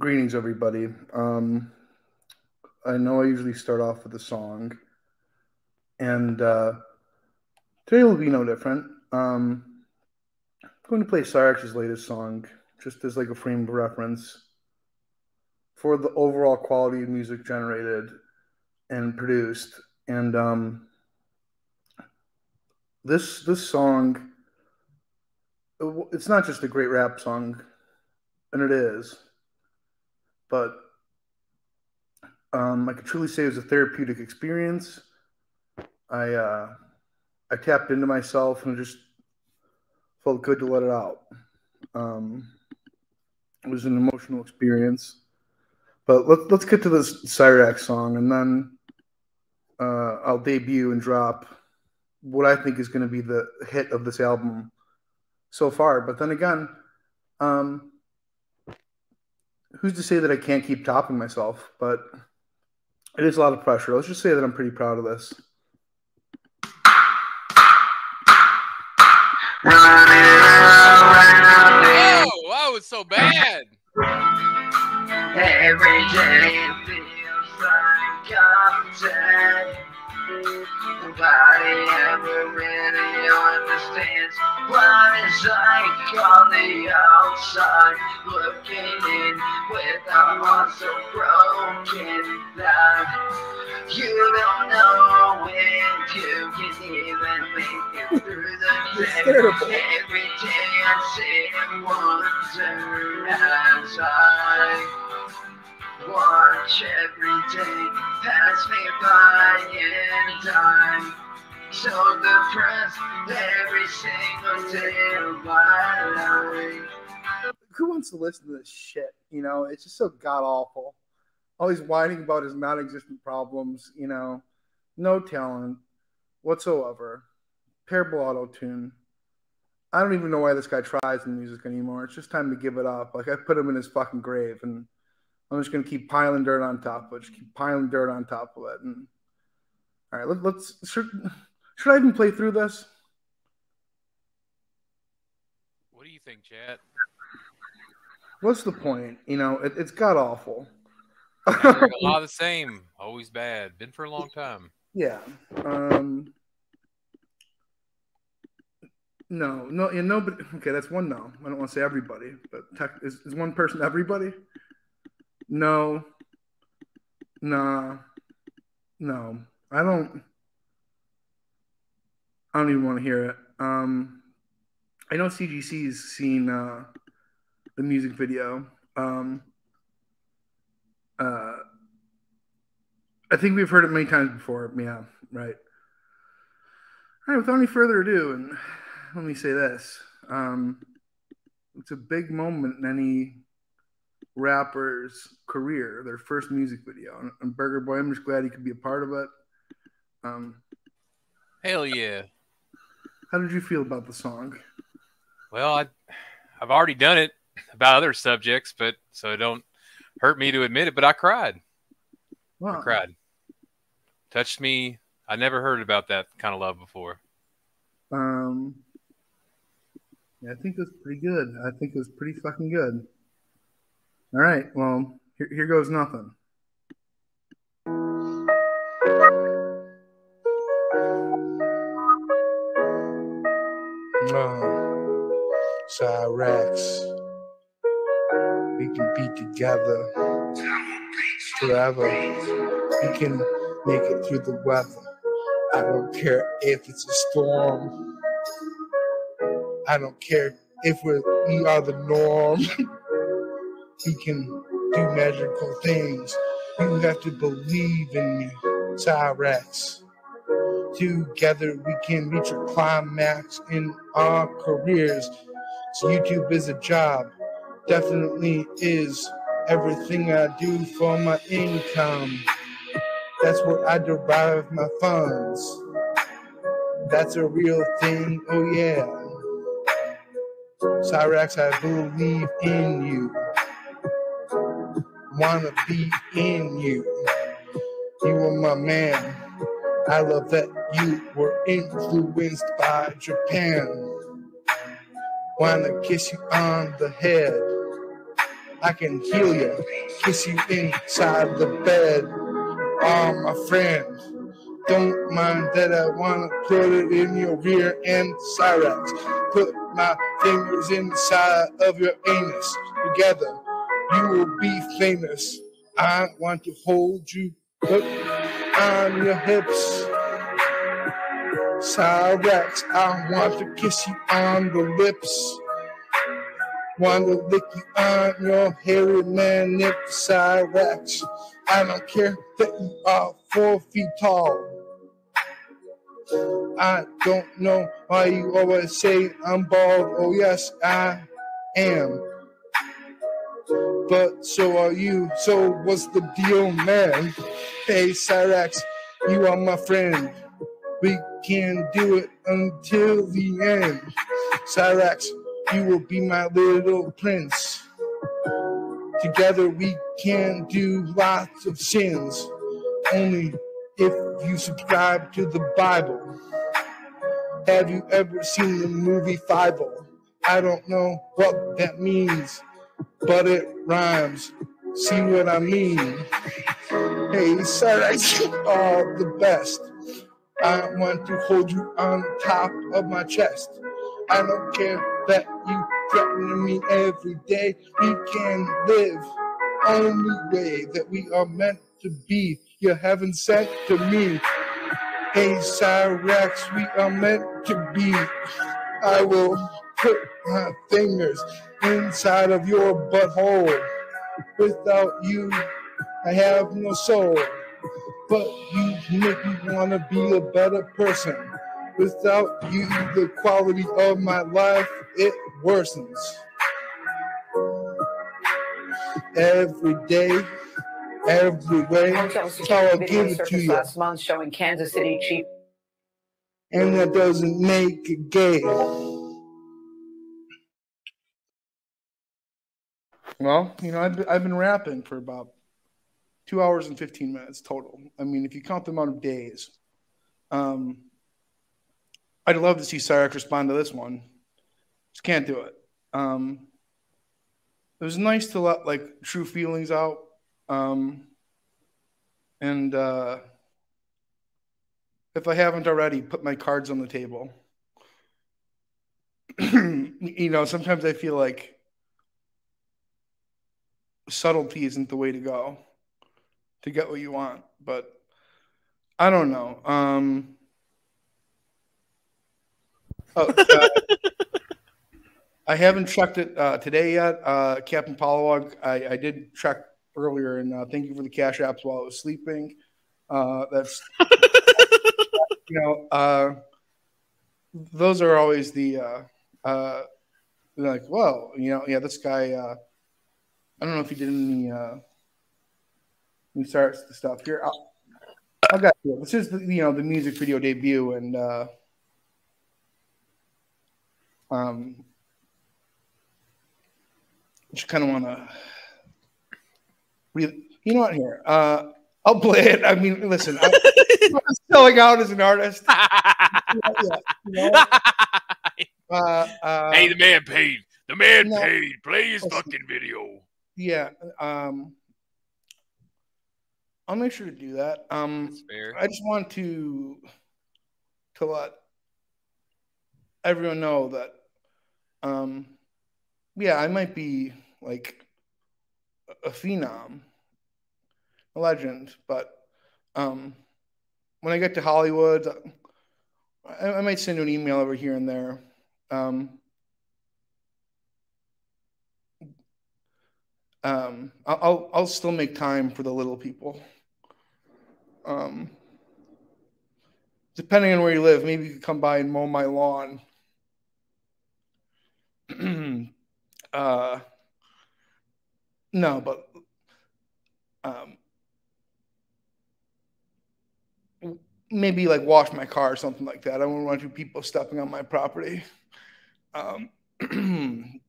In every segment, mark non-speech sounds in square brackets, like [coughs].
Greetings, everybody. Um, I know I usually start off with a song, and uh, today will be no different. Um, I'm going to play Cyrax's latest song, just as like a frame of reference for the overall quality of music generated and produced. And um, this this song, it's not just a great rap song, and it is but um, I could truly say it was a therapeutic experience. I uh, I tapped into myself and just felt good to let it out. Um, it was an emotional experience. But let's let's get to this Cyrax song, and then uh, I'll debut and drop what I think is going to be the hit of this album so far. But then again, um, who's to say that I can't keep topping myself? But it is a lot of pressure. Let's just say that I'm pretty proud of this. Oh, wow, it's so bad. Every day feels like I'm dead. Nobody ever really understands what it's like on the outside, looking in with a heart so broken that you don't know when you can even make it through the [laughs] day. Every day I sit and wonder as I watch every day pass me by in time. So depressed every single day of my life. Who wants to listen to this shit? You know, it's just so god awful. Always whining about his non existent problems, you know, no talent whatsoever. Terrible auto tune. I don't even know why this guy tries in music anymore. It's just time to give it up. Like I put him in his fucking grave and I'm just gonna keep piling dirt on top of it. Just keep piling dirt on top of it. And all right, let, let's should, should I even play through this? What do you think, Chad? What's the point? You know, it, has got awful. [laughs] a lot of the same. Always bad. Been for a long time. Yeah. Um. No, no, yeah, nobody. Okay, that's one no. I don't want to say everybody, but tech, is, is one person everybody? No. Nah. No. I don't I don't even want to hear it. Um I know CGC's seen uh the music video. Um uh I think we've heard it many times before. Yeah, right. All right, without any further ado, and let me say this. Um, it's a big moment in any rapper's career, their first music video. And Burger Boy, I'm just glad he could be a part of it. Um, Hell yeah. How did you feel about the song? Well, I, I've already done it about other subjects, but so it don't hurt me to admit it. But I cried. Wow. I cried. Touched me. I never heard about that kind of love before. Um, yeah, I think it was pretty good. I think it was pretty fucking good. All right. Well, here, here goes nothing. Uh, Cyrax. We can be together forever. We can make it through the weather. I don't care if it's a storm. I don't care if we're, we are the norm. [laughs] He can do magical things. You have to believe in me, Cyrax. Together we can reach a climax in our careers. So YouTube is a job, definitely is everything I do for my income. That's where I derive my funds. That's a real thing, oh yeah. Cyrax, I believe in you wanna be in you. You are my man. I love that you were influenced by Japan. Wanna kiss you on the head. I can heal you, kiss you inside the bed. Oh, my friend, don't mind that I wanna put it in your rear end Cyrax. Put my fingers inside of your anus. Together, you will be famous. I want to hold you, put on your hips. Cyrax, I want to kiss you on the lips. Want to lick you on your hairy man nip, Cyrax. I don't care that you are four feet tall. I don't know why you always say I'm bald. Oh, yes, I am. But so are you. So what's the deal, man? Hey, Cyrax, you are my friend. We can do it until the end. Cyrax, you will be my little prince. Together we can do lots of sins. Only if you subscribe to the Bible. Have you ever seen the movie Fievel? I don't know what that means, but it rhymes. See what I mean? Hey, Cyrax, you are the best. I want to hold you on top of my chest. I don't care that you threaten me every day. We can live only way that we are meant to be. You haven't sent to me. Hey, Cyrax, we are meant to be. I will put my fingers inside of your butthole. Without you, I have no soul but you make me want to be a better person. Without you, the quality of my life, it worsens. Every day, every way, how I give it to you. Last month showing Kansas City Chief. And that doesn't make it gay. Well, you know, I've been, I've been rapping for about two hours and 15 minutes total. I mean, if you count the amount of days, um, I'd love to see Cyrax respond to this one. Just can't do it. Um, it was nice to let like true feelings out. Um, and uh, if I haven't already, put my cards on the table. [clears throat] you know, sometimes I feel like subtlety isn't the way to go to get what you want. But I don't know. Um, oh, uh, I haven't checked it uh, today yet, uh, Captain Polywog. I, I, did check earlier, and uh, thank you for the cash apps while I was sleeping. Uh, that's you know, uh, those are always the like, well, you know, yeah, this guy. I don't know if he did any who starts the stuff here. I'll, get to it. This is the, you know the music video debut, and uh, um, just kind of want to. You know what? Here, uh, I'll play it. I mean, listen, I'm, I'm selling out as an artist. yeah, [laughs] you know? [laughs] uh, uh, hey, the man paid. The man no, paid. Play his fucking video. Yeah. Um, I'll make sure to do that. Um, I just want to to let everyone know that, um, yeah, I might be like a phenom, a legend, but um, when I get to Hollywood, I, I might send you an email over here and there. Um, um, I'll I'll still make time for the little people. Um, depending on where you live, maybe you could come by and mow my lawn. [clears throat] uh, no, but um, maybe like wash my car or something like that. I don't want to people stepping on my property. Um, [clears throat]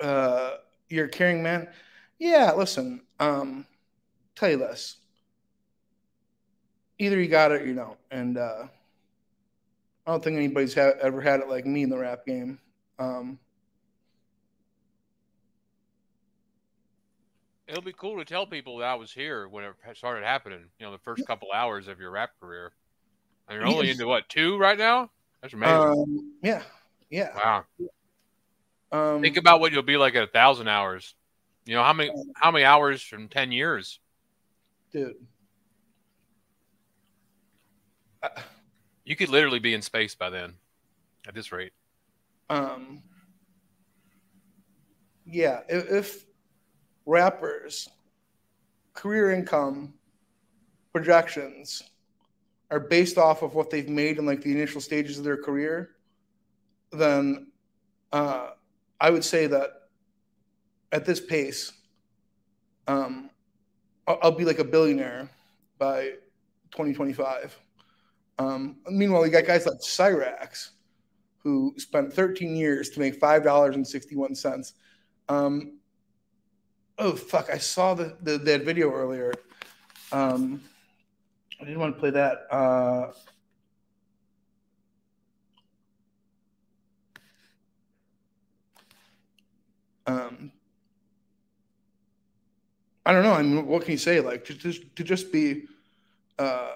uh, you're a caring man. Yeah, listen. Um, tell you this either you got it or you don't. And uh, I don't think anybody's ha- ever had it like me in the rap game. Um, it'll be cool to tell people that I was here when it started happening. You know, the first couple hours of your rap career. And you're only into what two right now? That's amazing. Um, yeah, yeah. wow. Um, Think about what you'll be like at a thousand hours. You know how many how many hours from ten years? dude. Uh, You could literally be in space by then. At this rate, um, yeah, if, if rappers' career income projections are based off of what they've made in like the initial stages of their career, then uh, I would say that at this pace, um, I'll, be like a billionaire by 2025. Um, meanwhile, you got guys like Cyrax, who spent 13 years to make five dollars and 61 cents. Um, oh fuck! I saw the, the that video earlier. Um, I didn't want to play that. Uh, um, I don't know. I mean, what can you say? Like, to just to just be uh,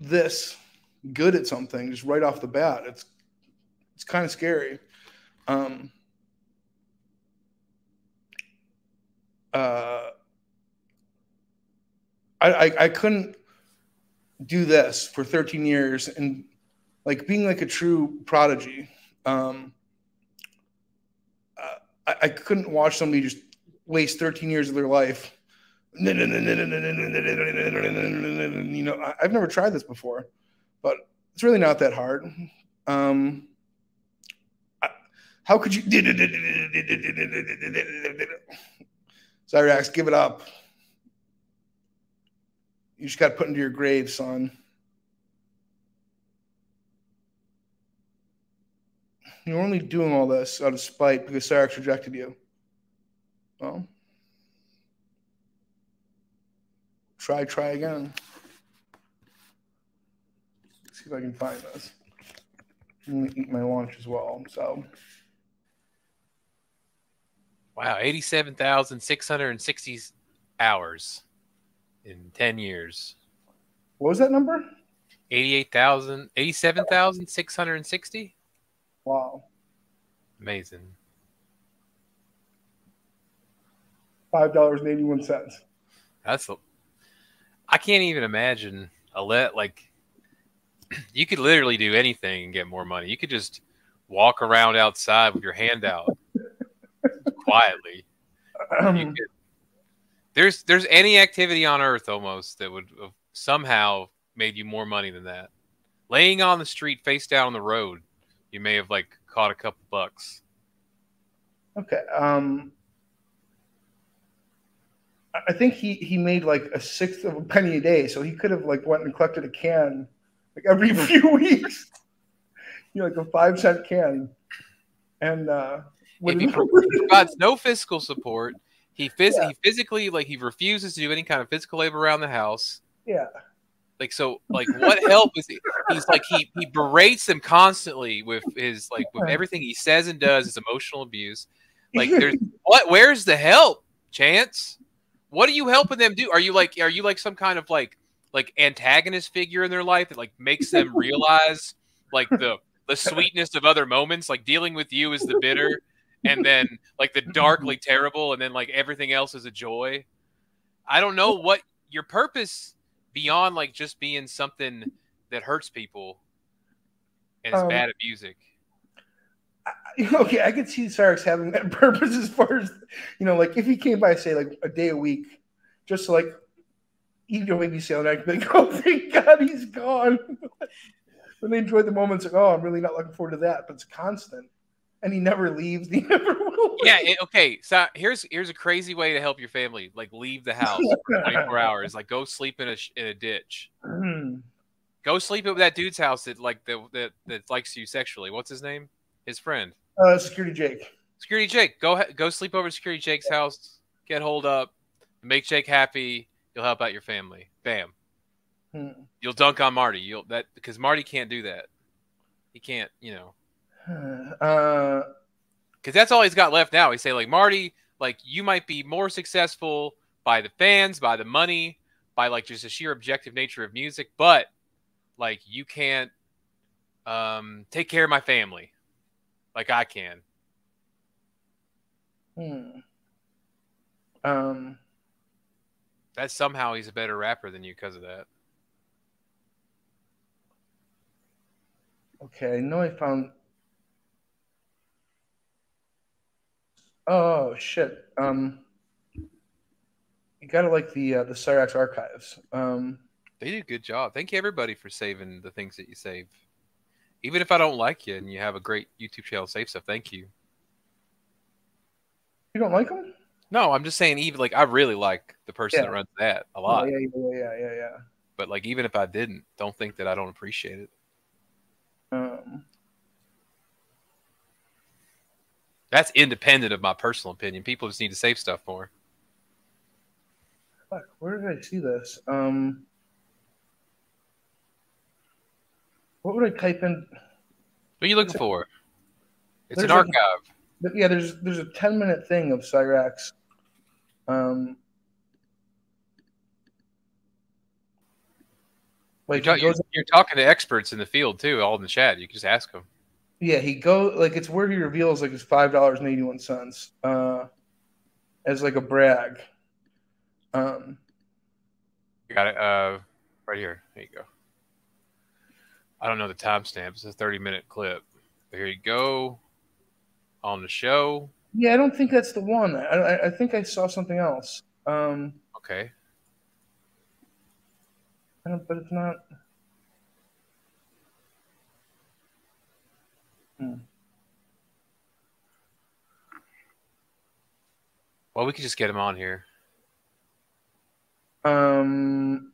this good at something just right off the bat. It's it's kind of scary. Um, uh, I, I I couldn't do this for 13 years and like being like a true prodigy. Um, I, I couldn't watch somebody just waste 13 years of their life. You know, I- I've never tried this before, but it's really not that hard. Um, how could you? Cyrax, give it up. You just got put into your grave, son. You're only doing all this out of spite because Cyrax rejected you. Well, try, try again. see if I can find this. I'm gonna eat my lunch as well. So wow, eighty-seven thousand six hundred and sixty hours in ten years. what was that number? 88,000, 87,660? Wow, Amazing. five dollars and eighty-one cents. That's a, I can't even imagine a let like [clears throat] you could literally do anything and get more money. You could just walk around outside with your hand out [laughs] quietly. [clears throat] Could, there's there's any activity on earth almost that would have somehow made you more money than that. Laying on the street face down on the road, you may have like caught a couple bucks. Okay. Um, I- think he he made like a sixth of a penny a day, so he could have like went and collected a can like every [laughs] few weeks. You know, like a five cent can, and uh, If [laughs] he provides no fiscal support, he phys- Yeah. he physically like he refuses to do any kind of physical labor around the house. yeah, Like so, like what help is he? He's like he he berates them constantly with his like with everything he says and does is emotional abuse. Like there's [laughs] what? Where's the help, Chance? What are you helping them do? Are you like are you like some kind of like like antagonist figure in their life that like makes them realize like the the sweetness of other moments? Like dealing with you is the bitter, and then like the darkly [laughs] terrible, and then like everything else is a joy. I don't know what your purpose beyond like just being something that hurts people and is Um, bad at music. [laughs] okay, I could see Cyrus having that [laughs] purpose as far as you know, like if he came by, say, like a day a week, just to, like you know, maybe say, and I'd be like, [laughs] oh, thank God he's gone. when they enjoy the moments, like, oh, I'm really not looking forward to that, but it's constant, and he never leaves. He [laughs] never will. Yeah, it, okay. So here's here's a crazy way to help your family. Like leave the house for 24 [laughs] hours. Like go sleep in a in a ditch. Hmm. Go sleep at that dude's house that like that that, that likes you sexually. What's his name? His friend. Uh, Security Jake. Security Jake. Go go sleep over at Security Jake's house. Get hold up. Make Jake happy. You'll help out your family. Bam. Hmm. You'll dunk on Marty. You'll that because Marty can't do that. He can't. You know. [sighs] Uh, Because that's all he's got left now. He say like Marty, like you might be more successful by the fans, by the money, by like just the sheer objective nature of music, but like you can't um, take care of my family like I can. Hmm. Um. That somehow he's a better rapper than you because of that. Okay, I know I found. Oh shit. Um. You gotta like the uh, the Cyrax archives. Um. They do a good job. Thank you everybody for saving the things that you save. Even if I don't like you and you have a great YouTube channel, save stuff. Thank you. You don't like them? No, I'm just saying. Even like I really like the person Yeah. that runs that a Oh, lot. yeah, yeah, yeah, yeah, yeah. But like even if I didn't, don't think that I don't appreciate it. Um. That's independent of my personal opinion. People just need to save stuff more. Fuck, where did I see this? Um. What would I type in? What are you looking for? It's an There's a- archive. Yeah, there's there's a ten minute thing of Cyrax. Um, You're, ta- he you're, you're talking to experts in the field too, all in the chat. You can just ask them. Yeah, he go like it's where he reveals like it's five dollars and eighty one cents, uh, as like a brag. Um, You got it. Uh, right here. There you go. I don't know the timestamp. It's a 30 minute clip. But here you go. On the show. yeah, I don't think that's the one. I I, I think I saw something else. Um, Okay. I don't, but it's not. Well, we could just get him on here. Um,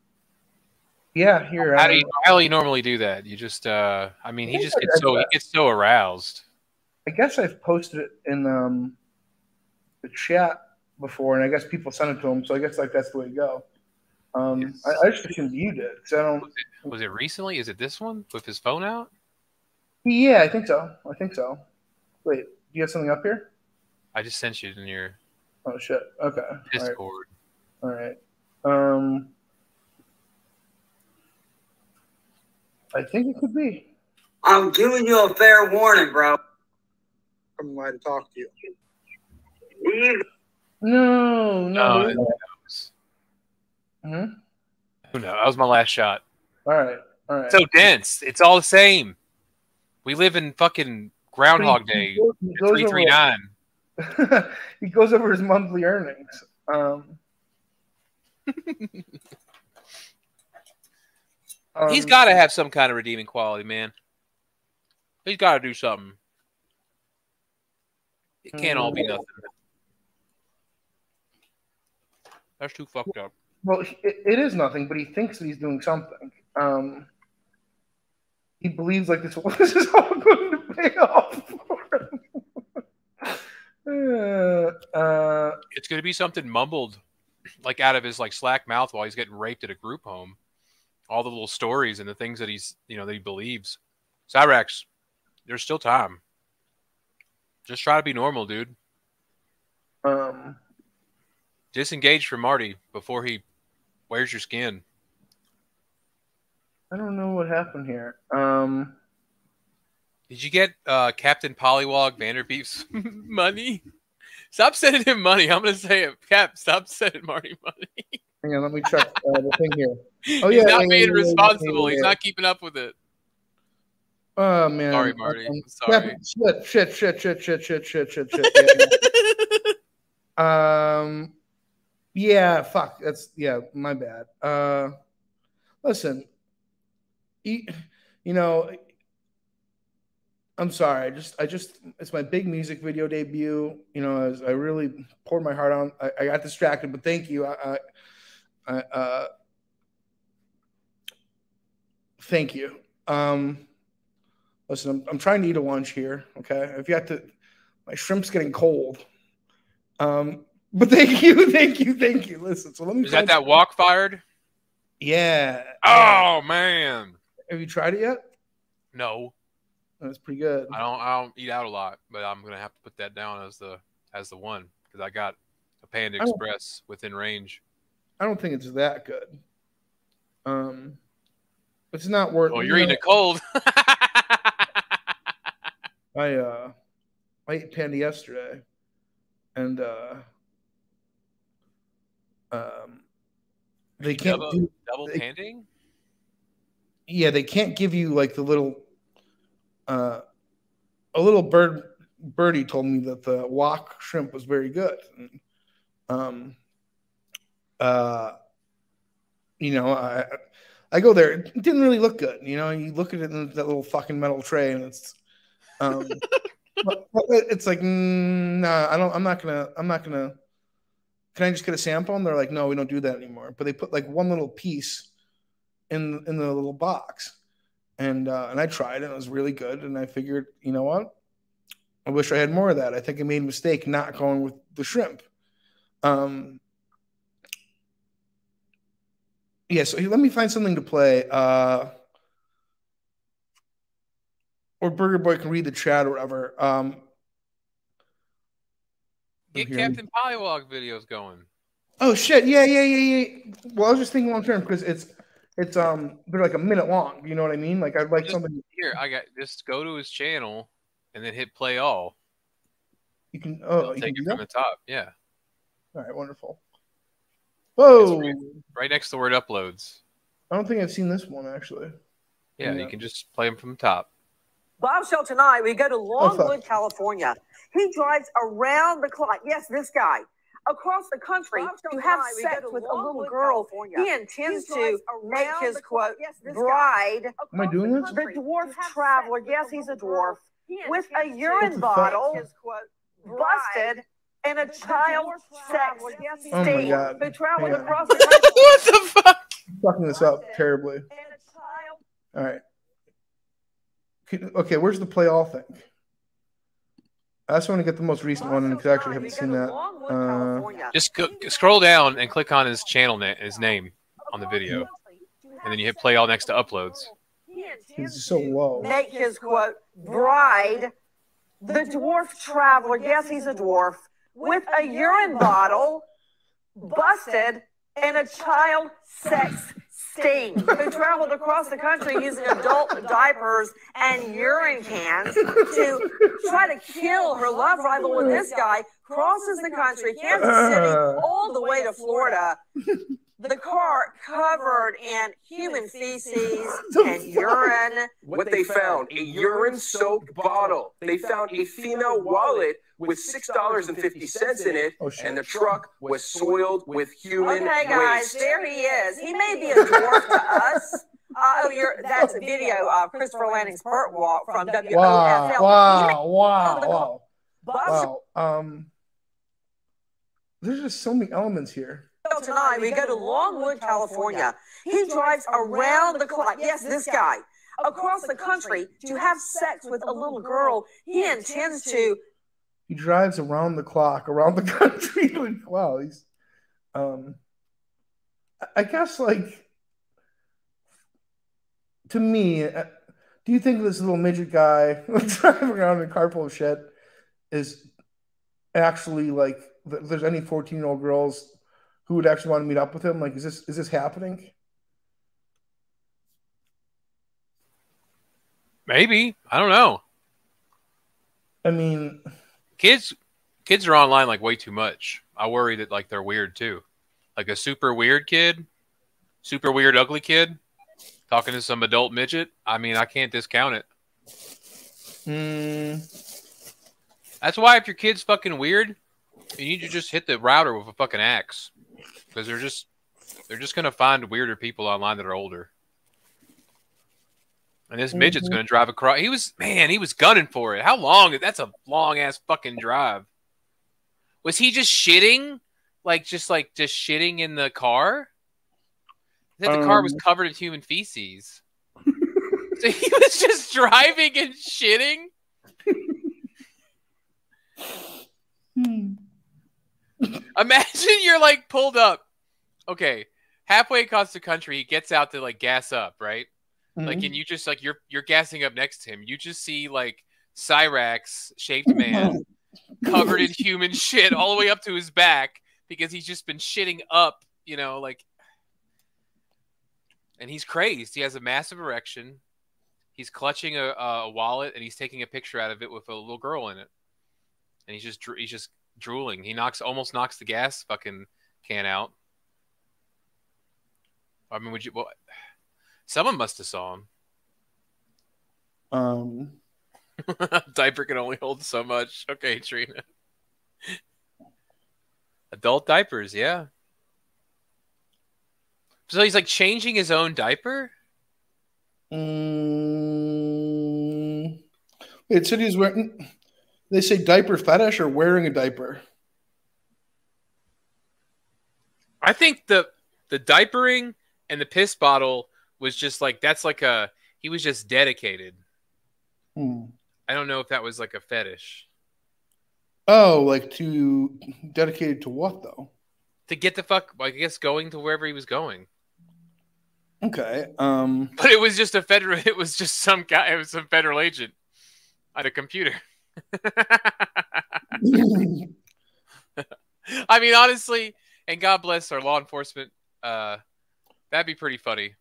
yeah, here. How do you how do you normally do that? You just uh I mean he just gets I- so he gets so aroused. I guess I've posted it in um, the chat before, and I guess people sent it to him. So I guess like that's the way to go. Um, Yes. I, I just assumed you did because I don't. Was it recently? Is it this one with his phone out? Yeah, I think so. I think so. Wait, do you have something up here? I just sent you in your Oh shit. Okay. Discord. All right. Um, I think it could be. I'm giving you a fair warning, bro. Come by to talk to you. Leave No, no. No, hmm? Who knows? That was my last shot. All right. All right. So dense. It's all the same. We live in fucking Groundhog Day. He goes- Three three nine. [laughs] he goes over his monthly earnings. Um, [laughs] He's um, got to have some kind of redeeming quality, man. He's got to do something. It can't all be Mm. nothing. That's too fucked up. Well, it, it is nothing, but he thinks that he's doing something. Um, he believes like this, [laughs] this is all going to pay off for him. uh, [laughs] uh, It's going to be something mumbled, like out of his like slack mouth while he's getting raped at a group home. All the little stories and the things that he's, you know, that he believes. Cyrax, there's still time. Just try to be normal, dude. um, Disengage from Marty before he wears your skin. I don't know what happened here. Um, Did you get uh, Captain Pollywog Vanderbeef's money? Stop sending him money. I'm gonna say it. Cap, stop sending Marty money. hang on, let me check uh, the thing here. Oh, He's yeah, not being responsible. He's not keeping up with it. Oh man, Sorry, Marty. Um, Sorry. shit, shit, shit, shit, shit, shit, shit, shit, shit. yeah. Um, yeah, fuck. That's yeah, my bad. Uh, listen, you, you know, I'm sorry. I just, I just, it's my big music video debut. You know, as I really poured my heart on. I, I got distracted, but thank you. I, I, I uh, thank you. Um, listen, I'm, I'm trying to eat a lunch here. Okay, I've got to. My shrimp's getting cold. Um, but thank [laughs] you, thank you, thank you. Listen, so let me. Is that that wok fired? Yeah. Oh man, Have you tried it yet? no. That's pretty good. I don't. I don't eat out a lot, but I'm gonna have to put that down as the as the one because I got a Panda Express within range. I don't think it's that good. Um, it's not worth. Well, you you're eating know, it cold. [laughs] I uh, I ate panda yesterday, and uh, um, they can't. Double- do, Double They- panding? Yeah, they can't give you like the little. Uh, a little bird birdie told me that the wok shrimp was very good. Um, uh, you know, I I go there. It didn't really look good. You know, you look at it in that little fucking metal tray, and it's, um, [laughs] it's like, mm, nah, I don't. I'm not gonna. I'm not gonna. Can I just get a sample? And they're like, no, we don't do that anymore. But they put like one little piece in in the little box, and uh, and I tried, and it was really good. And I figured, you know what? I wish I had more of that. I think I made a mistake not going with the shrimp. Um, yeah, so let me find something to play. Uh, or Burger Boy can read the chat or whatever. Um, Get. Captain Polywog videos going. Oh shit! Yeah, yeah, yeah, yeah. Well, I was just thinking long term because it's it's um they're like a minute long. You know what I mean? Like I'd like Just- something Here, I got just go to his channel and then hit play all. you can. Oh, you take can it from that? the top. Yeah. All right, wonderful. Whoa! It's Right next to the word uploads. I don't think I've seen this one actually. Yeah, Yeah. you can just play them from the top. Bombshell tonight, we go to fuck. Longwood, California. He drives around the clock. Yes, this guy. Across the country Bombshell to have tonight, sex with a little girl. California. He intends to make his quote Yes, bride Am I doing this? the dwarf traveler. Yes, he's a dwarf with a urine What the fuck? bottle busted and a child sex traveler. Yes, he's Oh my God. who traveled Hang across [laughs] the country what the fuck? Fucking this up terribly. and a child. All right. Okay, where's the play all thing? I just want to get the most recent one because I actually haven't seen that. Uh, Just go, scroll down and click on his channel na- his name on the video, and then you hit play all next to uploads. He's so low. make his quote bride the dwarf traveler yes he's a dwarf with a urine bottle busted and a child sex sting. Who traveled across the country using adult diapers and urine cans to try to kill her love rival when this guy crosses the country kansas city uh. all the way to florida. The car covered in human feces and urine. What they found a urine soaked bottle. They found a female wallet with $6.50 in it, Oh shit. and the truck was soiled with human Okay, guys, waste. there he is. He may be a dwarf to us. [laughs] Uh, oh, you're, that's a video of Christopher Lanning's Pert Walk from WOFL. Wow! Wow! Wow! Wow! Wow! Um, there's just so many elements here. tonight, we go to Longwood, California. He drives around the clock. Yes, this guy. Across the country to have sex with a little girl. He intends to He drives around the clock around the [laughs] country. Like, wow, he's um I- guess like to me, uh, do you think this little midget guy [laughs] driving around in a car full of shit is actually like th- there's any 14 year old girls who would actually want to meet up with him? Like, is this is this happening? Maybe I don't know. I mean, Kids, kids are online like way too much. I worry that like they're weird too. Like a super weird kid, super weird ugly kid, talking to some adult midget. I mean, I can't discount it. mm, That's why if your kid's fucking weird, you need to just hit the router with a fucking axe because they're just they're just gonna find weirder people online that are older. And this midget's Mhm. gonna drive across. He was man, he was gunning for it. How long? That's a long ass fucking drive. Was he just shitting, like just like just shitting in the car? That the car was Um. covered in human feces. [laughs] so he was just driving and shitting. Imagine you're like pulled up. Okay, halfway across the country, he gets out to like gas up, right? Like, mhm. and you just like you're you're gassing up next to him. You just see like Cyrax shaped man [laughs] covered in human shit all the way up to his back because he's just been shitting up, you know, like and he's crazed. He has a massive erection. He's clutching a, a wallet and he's taking a picture out of it with a little girl in it. And he's just he's just drooling. He knocks almost knocks the gas fucking can out. I mean, would you? Well, someone must have saw him. [laughs] Um, Diaper can only hold so much. Okay, Trina. Adult diapers, yeah. So he's like changing his own diaper. mm, it said he's wearing. They say diaper fetish or wearing a diaper. I think the the diapering and the piss bottle was just like that's like a he was just dedicated. Hmm. I don't know if that was like a fetish Oh, like to dedicated to what though? to get the fuck. I guess going to wherever he was going, Okay. Um. [laughs] but it was just a federal. It was just some guy. It was some federal agent on a computer. I mean, honestly, and God bless [laughs] our law enforcement. Uh, that'd be pretty funny.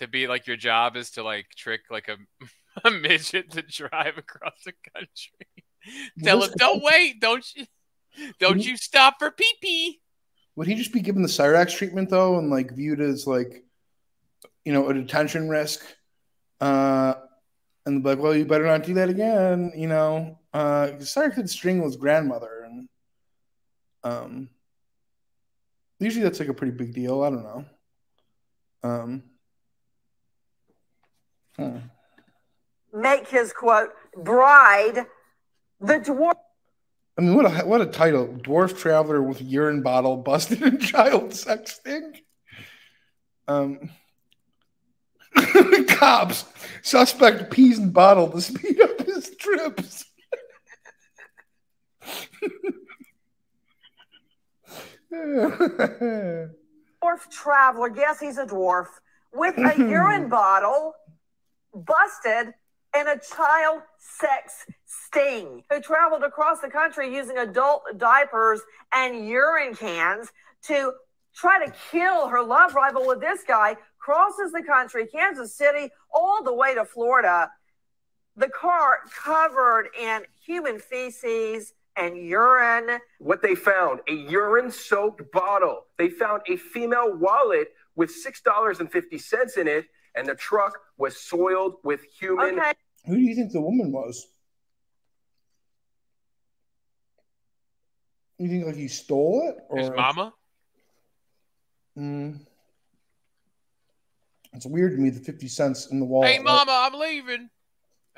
To be like your job is to like trick like a, [laughs] a midget to drive across the country. Tell him, don't wait, don't you, don't you stop for pee pee. Would he just be given the Cyrax treatment though, and like viewed as like, you know, a detention risk? Uh, and like, well, you better not do that again. You know, uh, Cyrax could strangle his grandmother, and um, usually that's like a pretty big deal. I don't know. Um. Hmm. Make his quote bride the dwarf. I mean, what a what a title! Dwarf traveler with urine bottle busted in child sexting. Um, [laughs] cops suspect pees in bottle to speed up his trips. dwarf traveler, yes, he's a dwarf, with a urine [laughs] bottle busted in a child sex sting, who traveled across the country using adult diapers and urine cans to try to kill her love rival with this guy, crosses the country, Kansas City, all the way to Florida. The car covered in human feces and urine. What they found a urine soaked bottle. They found a female wallet with $6.50 in it, and the truck was soiled with human. Okay. Who do you think the woman was? You think like he stole it, or His mama. Mm. It's weird to me. The fifty cents in the wall. Hey, mama, I'm leaving.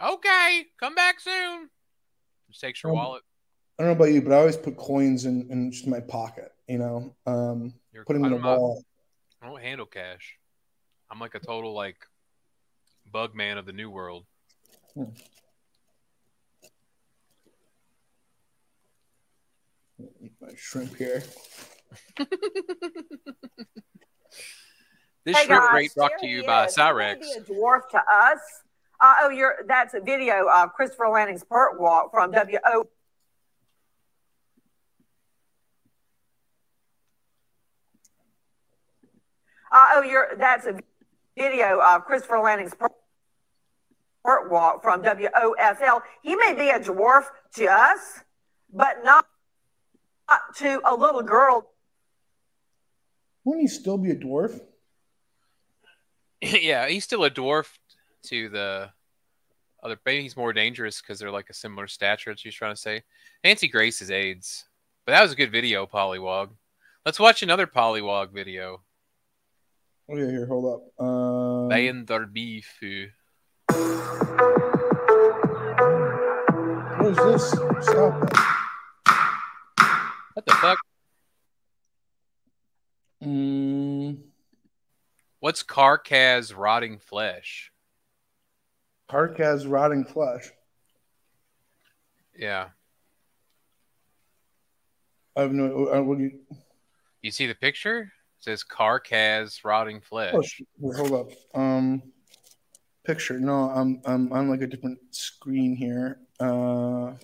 Okay, come back soon. Just takes your Um, wallet. I don't know about you, but I always put coins in, in just my pocket. You know, um, You're- put them in I the don't wall. I don't handle cash. I'm like a total like bug man of the new world. Eat my shrimp here. This Hey shrimp guys, rate brought to you he by is. He Cyrax. be a dwarf to us. Uh, oh, you're that's a video of Christopher Lanning's Pert Walk from WO. Uh, oh, you're that's a video of Christopher Lanning's Pert Pert Walk from WOFL. He may be a dwarf to us, but not, not to a little girl Wouldn't he still be a dwarf? [laughs] yeah, he's still a dwarf to the other. Maybe he's more dangerous because they're like a similar stature. That's what he's trying to say. Nancy Grace is AIDS, but that was a good video, Pollywog. Let's watch another Pollywog video. Oh yeah, here, hold up. Um, Vanderbeef. what is this? Stop it. What the fuck? Mm, What's Carcaz rotting flesh? Has rotting flesh. Yeah, I have no. I, what do you, you see the picture? says car rotting flesh. Oh, wait, hold up. Um, picture. No, I'm I'm on like a different screen here. Uh, [laughs]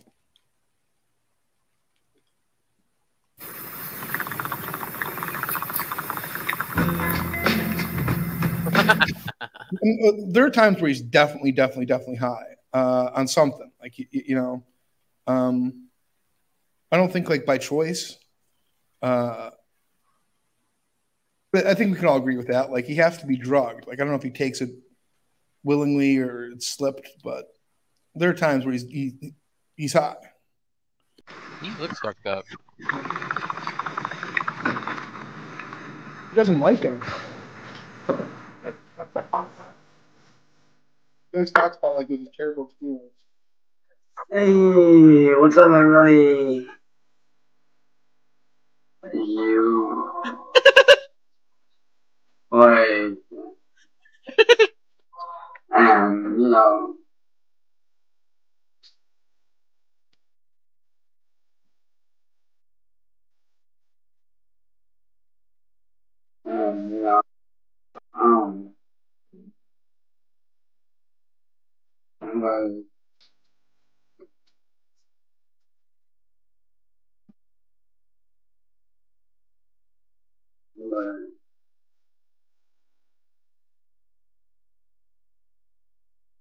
uh. there are times where he's definitely, definitely, definitely high uh, on something. Like you, you know, um, I don't think like by choice. Uh, but I think we can all agree with that. Like he has to be drugged. Like I don't know if he takes it willingly or it slipped, but there are times where he's he, he's hot. He looks fucked up. He doesn't like him. He always talks about like it terrible experience. Hey, what's up, everybody? You. Like. [laughs] um, you know.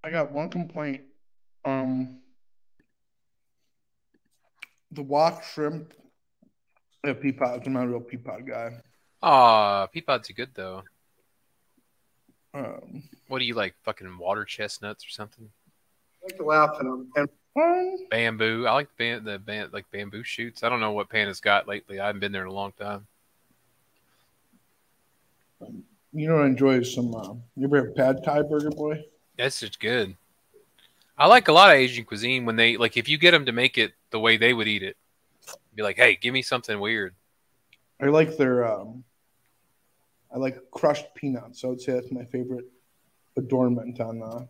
I got one complaint. Um, the wok shrimp at Peapod. I'm not a real Peapod guy. Aw, Peapod's are good though. Um, What do you like? Fucking water chestnuts or something? I like to laugh at them. And um, Bamboo. I like the ban- the ban- like bamboo shoots. I don't know what Panda's got lately. I haven't been there in a long time. you know what I enjoy is some. Uh, you ever have pad thai burger boy? That's just good. I like a lot of Asian cuisine when they like if you get them to make it the way they would eat it. Be like, hey, give me something weird. I like their. Um, I like crushed peanuts. So I would say that's my favorite adornment on. Uh,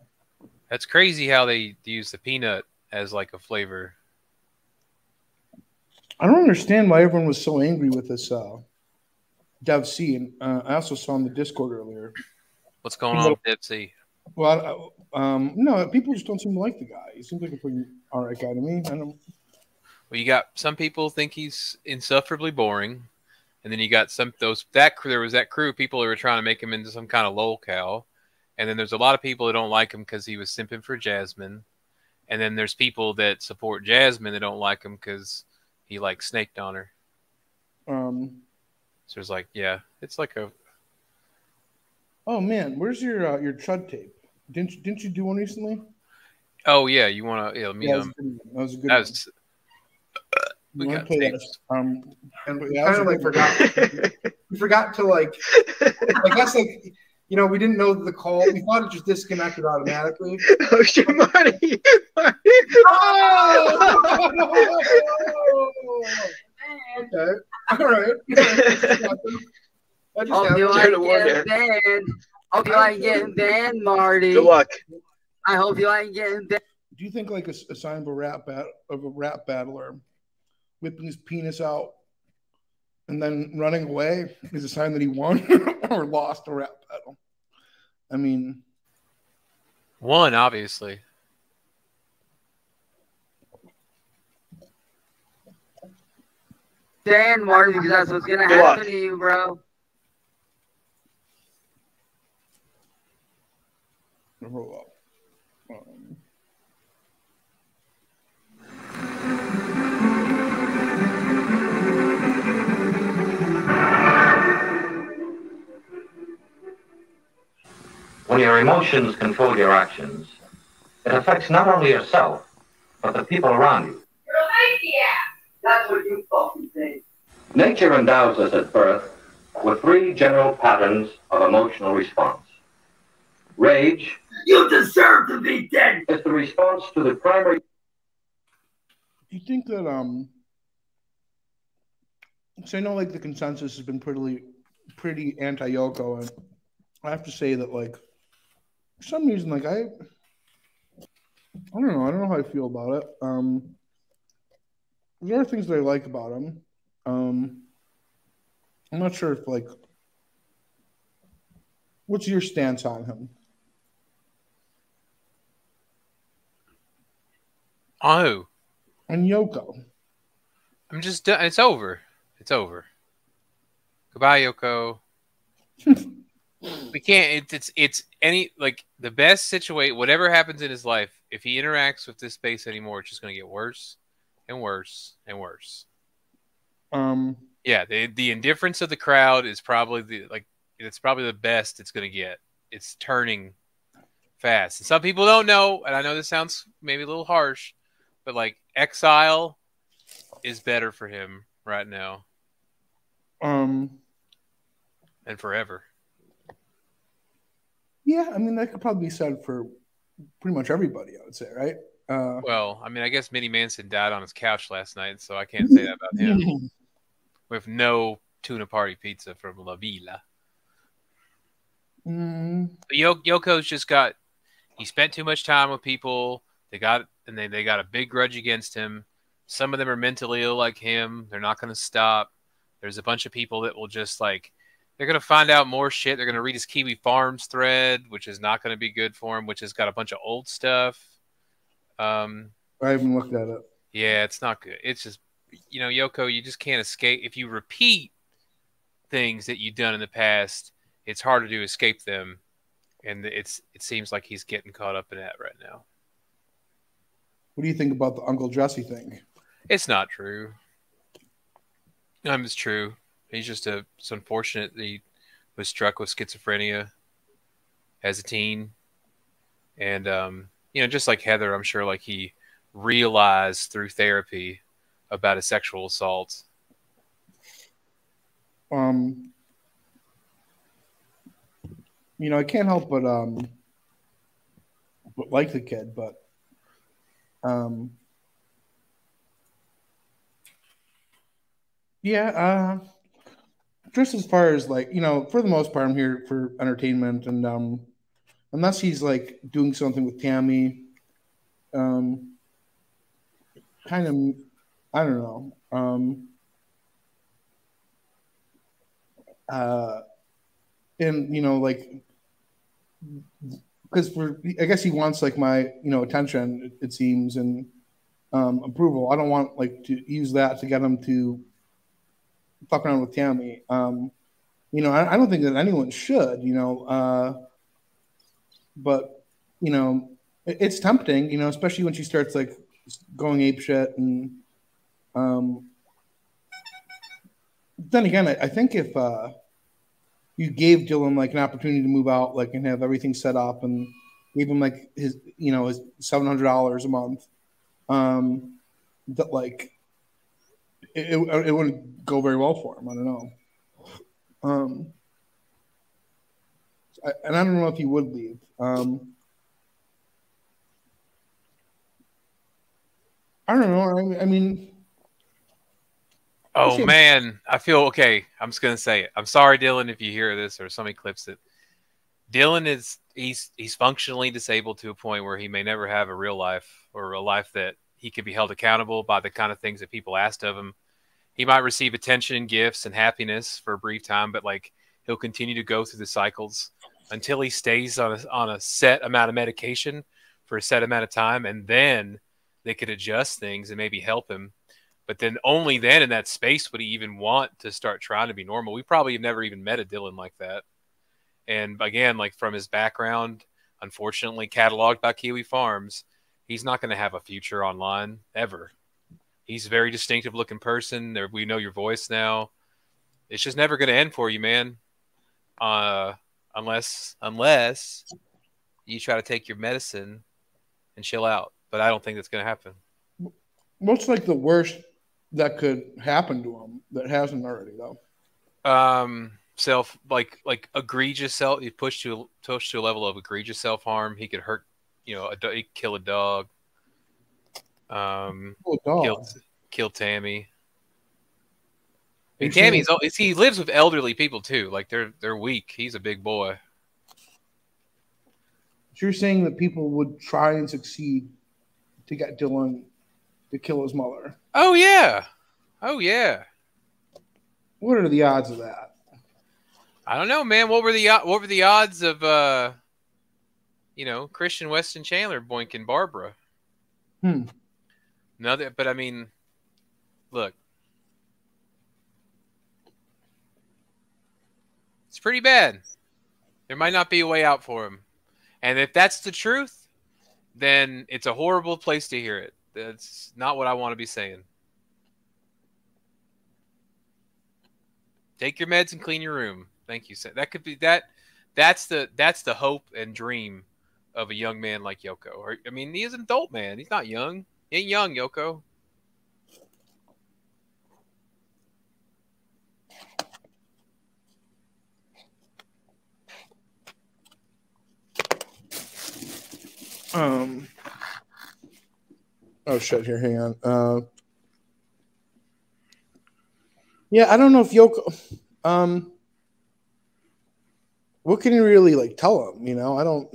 That's crazy how they use the peanut as like a flavor. I don't understand why everyone was so angry with this uh, Dev C. And uh, I also saw in the Discord earlier. What's going on with Dipsy? Well, um, no, people just don't seem to like the guy. He seems like a pretty all right guy to me. I don't. Well, you got some people think he's insufferably boring, and then you got some those that. There was that crew of people who were trying to make him into some kind of lolcow, and then there's a lot of people that don't like him because he was simping for Jasmine, and then there's people that support Jasmine that don't like him because he like snaked on her. Um, So it's like, yeah, it's like a oh man, where's your uh, your chud tape? Didn't didn't you do one recently? oh yeah, you want to yeah, me Yeah, um, that was a good. that one. was You we got play that? Um, and We yeah, kind of like was a good one. forgot. we forgot to like. I guess like you know we didn't know the call. We thought it just disconnected automatically. [laughs] oh shit, Marty. [laughs] [laughs] okay. All right. That just Hope you happened. Turn to one getting banned. Hope you like getting banned, Marty. Good luck. I hope you like getting banned. Do you think like a, a sign of a rap bat of a rap battler whipping his penis out and then running away is a sign that he won [laughs] or lost a rap battle? I mean, One, obviously. Dan, Marty, because that's what's gonna Good luck. happen to you, bro. Hold up. Um, When your emotions control your actions, it affects not only yourself, but the people around you. That's what you fucking think. Nature endows us at birth with three general patterns of emotional response. Rage You deserve to be dead. is the response to the primary do you think that um? So I know like the consensus has been pretty pretty anti Yoko, and I have to say that like for some reason like I I don't know I don't know how I feel about it. Um, there are things that I like about him. Um, I'm not sure if like what's your stance on him? On And Yoko. I'm just done. It's over. It's over. Goodbye, Yoko. [laughs] we can't. It's it's it's any like the best situation. Whatever happens in his life, if he interacts with this space anymore, it's just going to get worse and worse and worse. Um. Yeah, the the indifference of the crowd is probably the like it's probably the best it's going to get. It's turning fast. And some people don't know, and I know this sounds maybe a little harsh, but like exile is better for him right now Um. and forever. Yeah, I mean that could probably be said for pretty much everybody. I would say, right? Uh, Well, I mean, I guess Minnie Manson died on his couch last night, so I can't say that about him. [laughs] With no tuna party pizza from La Villa. mm, Yoko's just got he spent too much time with people. They got and they, they got a big grudge against him. Some of them are mentally ill like him. They're not going to stop. There's a bunch of people that will just like they're going to find out more shit. They're going to read his Kiwi Farms thread, which is not going to be good for him, which has got a bunch of old stuff. Um, I haven't looked at it. yeah, it's not good. It's just you know, Yoko, you just can't escape if you repeat things that you've done in the past. It's harder to escape them, and it's it seems like he's getting caught up in that right now. What do you think about the Uncle Jesse thing? It's not true. Um, it's true. He's just a. It's unfortunate that he was struck with schizophrenia as a teen, and um, you know, just like Heather, I'm sure like he realized through therapy about a sexual assault. Um, you know, I can't help but um, but like the kid, but um, yeah, uh, just as far as like you know, for the most part, I'm here for entertainment, and um, unless he's like doing something with Tammy, um, kind of, I don't know, um. uh, and you know, like, because for I guess he wants like my you know attention, it, seems, and um, approval. I don't want like to use that to get him to fuck around with Tammy. Um, you know, I, I don't think that anyone should. You know, uh, but you know, it, it's tempting. You know, especially when she starts like going ape shit and um then again, I, I think if uh, you gave Dylan like an opportunity to move out, like and have everything set up, and gave him like his, you know, his seven hundred dollars a month, um, that like it, it, it wouldn't go very well for him. I don't know. Um, I, and I don't know if he would leave. Um, I don't know. I, I mean. Oh man, I feel okay. I'm just gonna say it. I'm sorry, Dylan, if you hear this or somebody clips it. Dylan is he's he's functionally disabled to a point where he may never have a real life or a life that he could be held accountable by the kind of things that people asked of him. He might receive attention and gifts and happiness for a brief time, but like he'll continue to go through the cycles until he stays on a, on a set amount of medication for a set amount of time, and then they could adjust things and maybe help him but then only then in that space would he even want to start trying to be normal. We probably have never even met a Dylan like that. And again, like from his background, unfortunately cataloged by Kiwi Farms, he's not going to have a future online ever. He's a very distinctive looking person. We know your voice now. It's just never going to end for you, man. Uh, unless unless you try to take your medicine and chill out. But I don't think that's going to happen. What's like the worst that could happen to him that hasn't already though? um self like like egregious self he pushed to pushed to a level of egregious self harm he could hurt you know a do- he kill a dog um Oh, dog. kill kill tammy I mean, You sure? Tammy's he lives with elderly people too. Like they're they're weak. He's a big boy. So you're saying that people would try and succeed to get Dylan to kill his mother? Oh yeah, oh yeah. What are the odds of that? I don't know, man. What were the what were the odds of uh, you know, Christian Weston Chandler boinking Barbara? Hmm. Another, but I mean, look, it's pretty bad. There might not be a way out for him. And if that's the truth, then it's a horrible place to hear it. That's not what I want to be saying. Take your meds and clean your room. Thank you. That could be that. That's the that's the hope and dream of a young man like Yoko. Or I mean, he is an adult man. He's not young. He ain't young, Yoko. Um. Oh shit! Here, hang on. Uh, yeah, I don't know if Yoko. Um, what can you really like tell him? You know, I don't.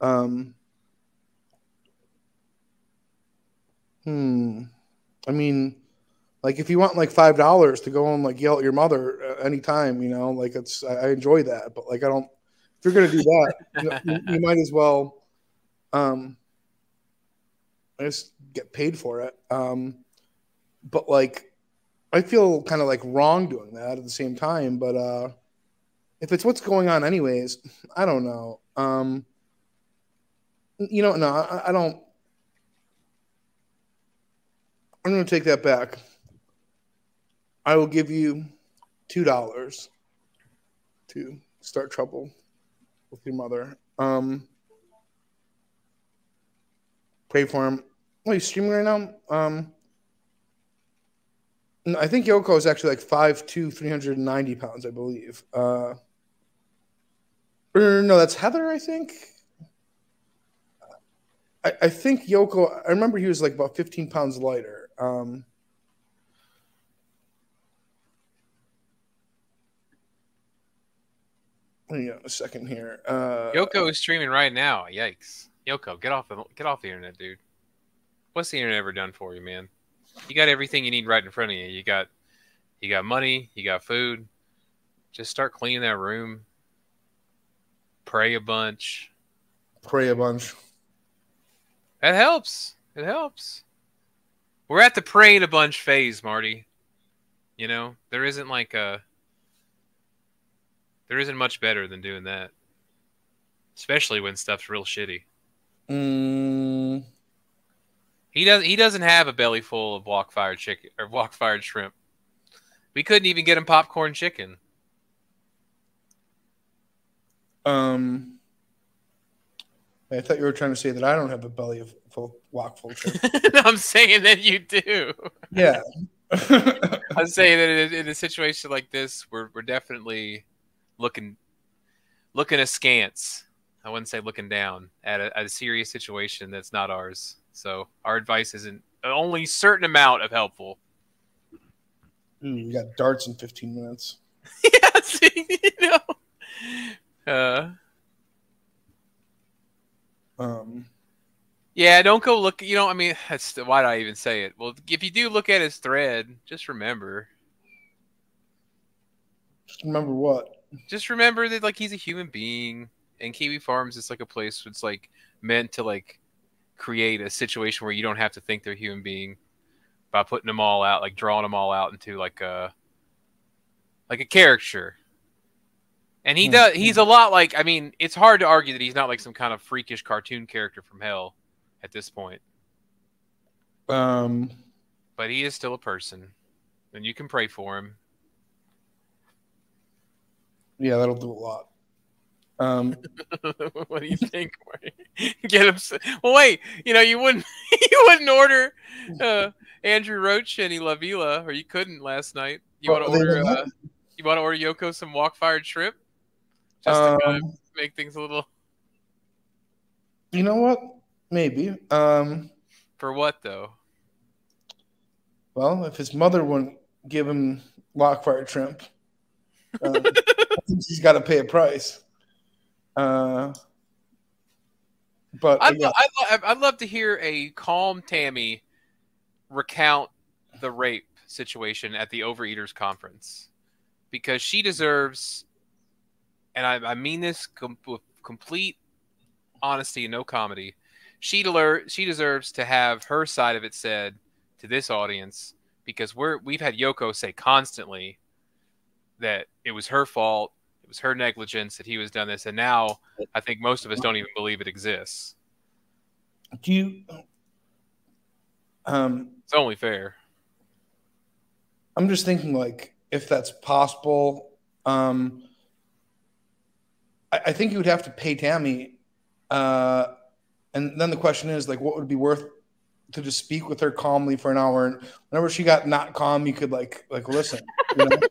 Um. Hmm. I mean, like if you want like five dollars to go and like yell at your mother anytime, you know, like it's I, I enjoy that, but like I don't if you're to do that, [laughs] you, you, might as well um, just get paid for it. Um, but like, I feel kind of like wrong doing that at the same time. But uh, if it's what's going on, anyways, I don't know. Um, you know, no, I, I don't. I'm going to take that back. I will give you two dollars to start trouble with your mother. Um, pray for him. Oh, he's streaming right now. Um, I think Yoko is actually like 5'2", 390 pounds, I believe. Uh, or no, that's Heather, I think. I, I think Yoko, I remember he was like about 15 pounds lighter. Um, Hang a second here. Uh, Yoko is streaming right now. Yikes! Yoko, get off the get off the internet, dude. What's the internet ever done for you, man? You got everything you need right in front of you. You got you got money. You got food. Just start cleaning that room. Pray a bunch. Pray a bunch. That helps. It helps. We're at the praying a bunch phase, Marty. You know, there isn't like a there isn't much better than doing that, especially when stuff's real shitty. Mm. He does. He doesn't have a belly full of wok fired chicken or wok fired shrimp. We couldn't even get him popcorn chicken. Um, I thought you were trying to say that I don't have a belly of full wok full chicken. [laughs] I'm saying that you do. Yeah. [laughs] I'm saying that in, in a situation like this, we're we're definitely looking looking askance. I wouldn't say looking down at a, at a serious situation that's not ours. So our advice isn't only certain amount of helpful. Ooh, you got darts in 15 minutes. [laughs] yeah, [laughs] you know. Uh, um, yeah, don't go look. You know, I mean, that's why did I even say it? Well, if you do look at his thread, just remember. Just remember what? just remember that like he's a human being and Kiwi Farms is like a place that's like meant to like create a situation where you don't have to think they're a human being by putting them all out, like drawing them all out into like a like a caricature. And he does he's a lot like I mean, it's hard to argue that he's not like some kind of freakish cartoon character from hell at this point. Um but he is still a person. And you can pray for him yeah, that'll do a lot. Um, [laughs] what do you think? [laughs] Get him. Well, wait. You know, you wouldn't. [laughs] You wouldn't order uh, Andrew Roach any La Villa, or you couldn't last night. You want to order? Uh, you want to order Yoko some wok fired shrimp, just um, to kind of make things a little. You know what? Maybe. Um, For what though? Well, if his mother wouldn't give him wok fired shrimp, um, he's got to pay a price. Uh, but I'd, yeah. I'd, I'd, love to hear a calm Tammy recount the rape situation at the Overeaters Conference because she deserves, and I, I mean this com- with complete honesty and no comedy. She, deler- she deserves to have her side of it said to this audience because we're we've had Yoko say constantly that it was her fault it was her negligence that he was done this, and now I think most of us don't even believe it exists. Do you? Um, It's only fair. I'm just thinking like if that's possible. Um, I, I think you would have to pay Tammy, uh, and then the question is like, what would be worth to just speak with her calmly for an hour, and whenever she got not calm, you could like like listen. You know? [laughs]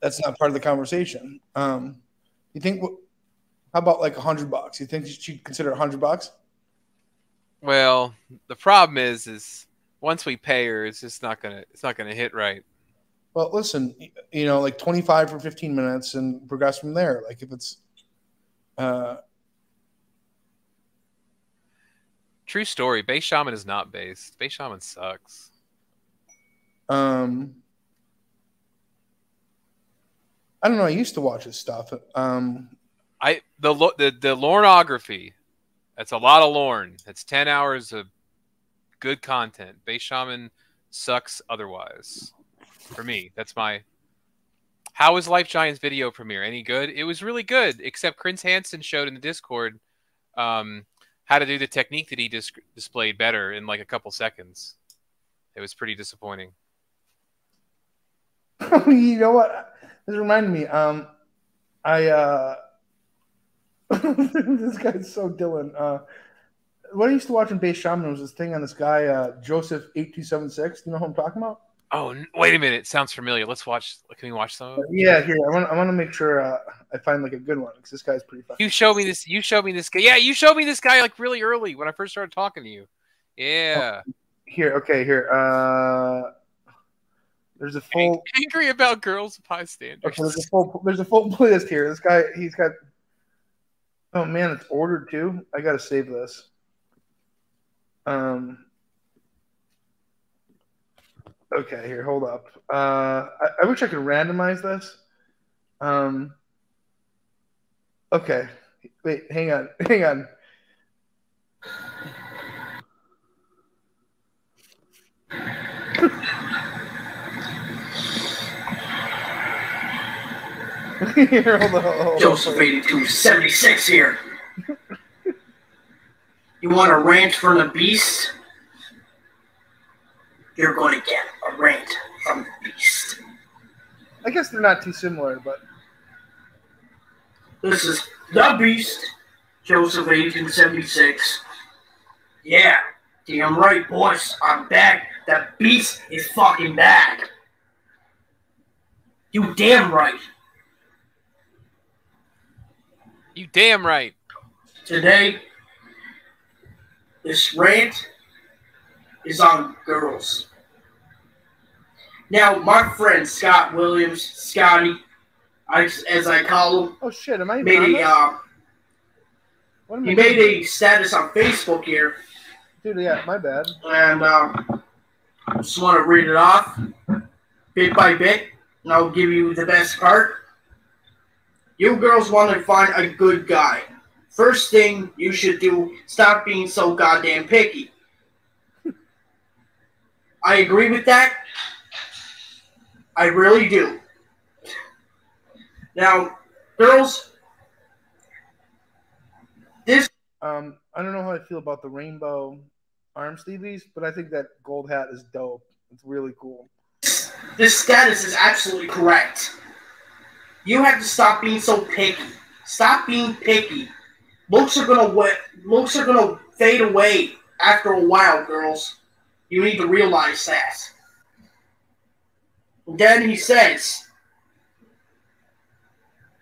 that's not part of the conversation. Um, you think? How about like a hundred bucks? You think she'd consider a hundred bucks? Well, the problem is, is once we pay her, it's just not gonna, it's not gonna hit right. Well, listen, you know, like 25 for 15 minutes and progress from there. Like if it's, uh, True story. Base Shaman is not based. Base Shaman sucks. um, I don't know. I used to watch his stuff. Um, I the the the Lornography. That's a lot of Lorne. That's ten hours of good content. Base Shaman sucks otherwise. For me, that's my. How was Life Giants video premiere? Any good? It was really good, except Chris Hansen showed in the Discord um, how to do the technique that he dis- displayed better in like a couple seconds. It was pretty disappointing. [laughs] you know what? This reminded me. Um, I uh, [laughs] this guy's so Dylan. Uh, what I used to watch in Base Shaman was this thing on this guy uh, Joseph eight two seven six. You know who I'm talking about? Oh, wait a minute. Sounds familiar. Let's watch. Can we watch some? of it? Yeah, here I want. I want to make sure uh, I find like a good one because this guy's pretty fun. You showed me this. You showed me this guy. Yeah, you showed me this guy like really early when I first started talking to you. Yeah. Here, okay, here. Uh, there's a full. Angry about girls of high standards. Okay, there's a full. There's a full playlist here. This guy, he's got. Oh man, it's ordered too. I gotta save this. Um. Okay, here, hold up. Uh, I, I wish I could randomize this. Um. Okay, wait, hang on, [laughs] hang on. Here, hold on, hold on. Joseph 8276 here. You want a rant from the beast? You're going to get a rant from the beast. I guess they're not too similar, but This is the beast, Joseph 8276. Yeah, damn right, boys. I'm back. The beast is fucking back. You damn right. You damn right. Today, this rant is on girls. Now, my friend Scott Williams, Scotty, as I call him, oh shit, am I even made on a this? uh, What am he I made doing? a status on Facebook here, Dude, yeah, my bad. and uh, I just want to read it off bit by bit, and I'll give you the best part. You girls want to find a good guy. First thing you should do, stop being so goddamn picky. I agree with that. I really do. Now, girls, this Um, I don't know how I feel about the rainbow arm sleeves, but I think that gold hat is dope. It's really cool. this status is absolutely correct. You have to stop being so picky. Stop being picky. Looks are gonna wa- looks are gonna fade away after a while, girls. You need to realize that. Then he says,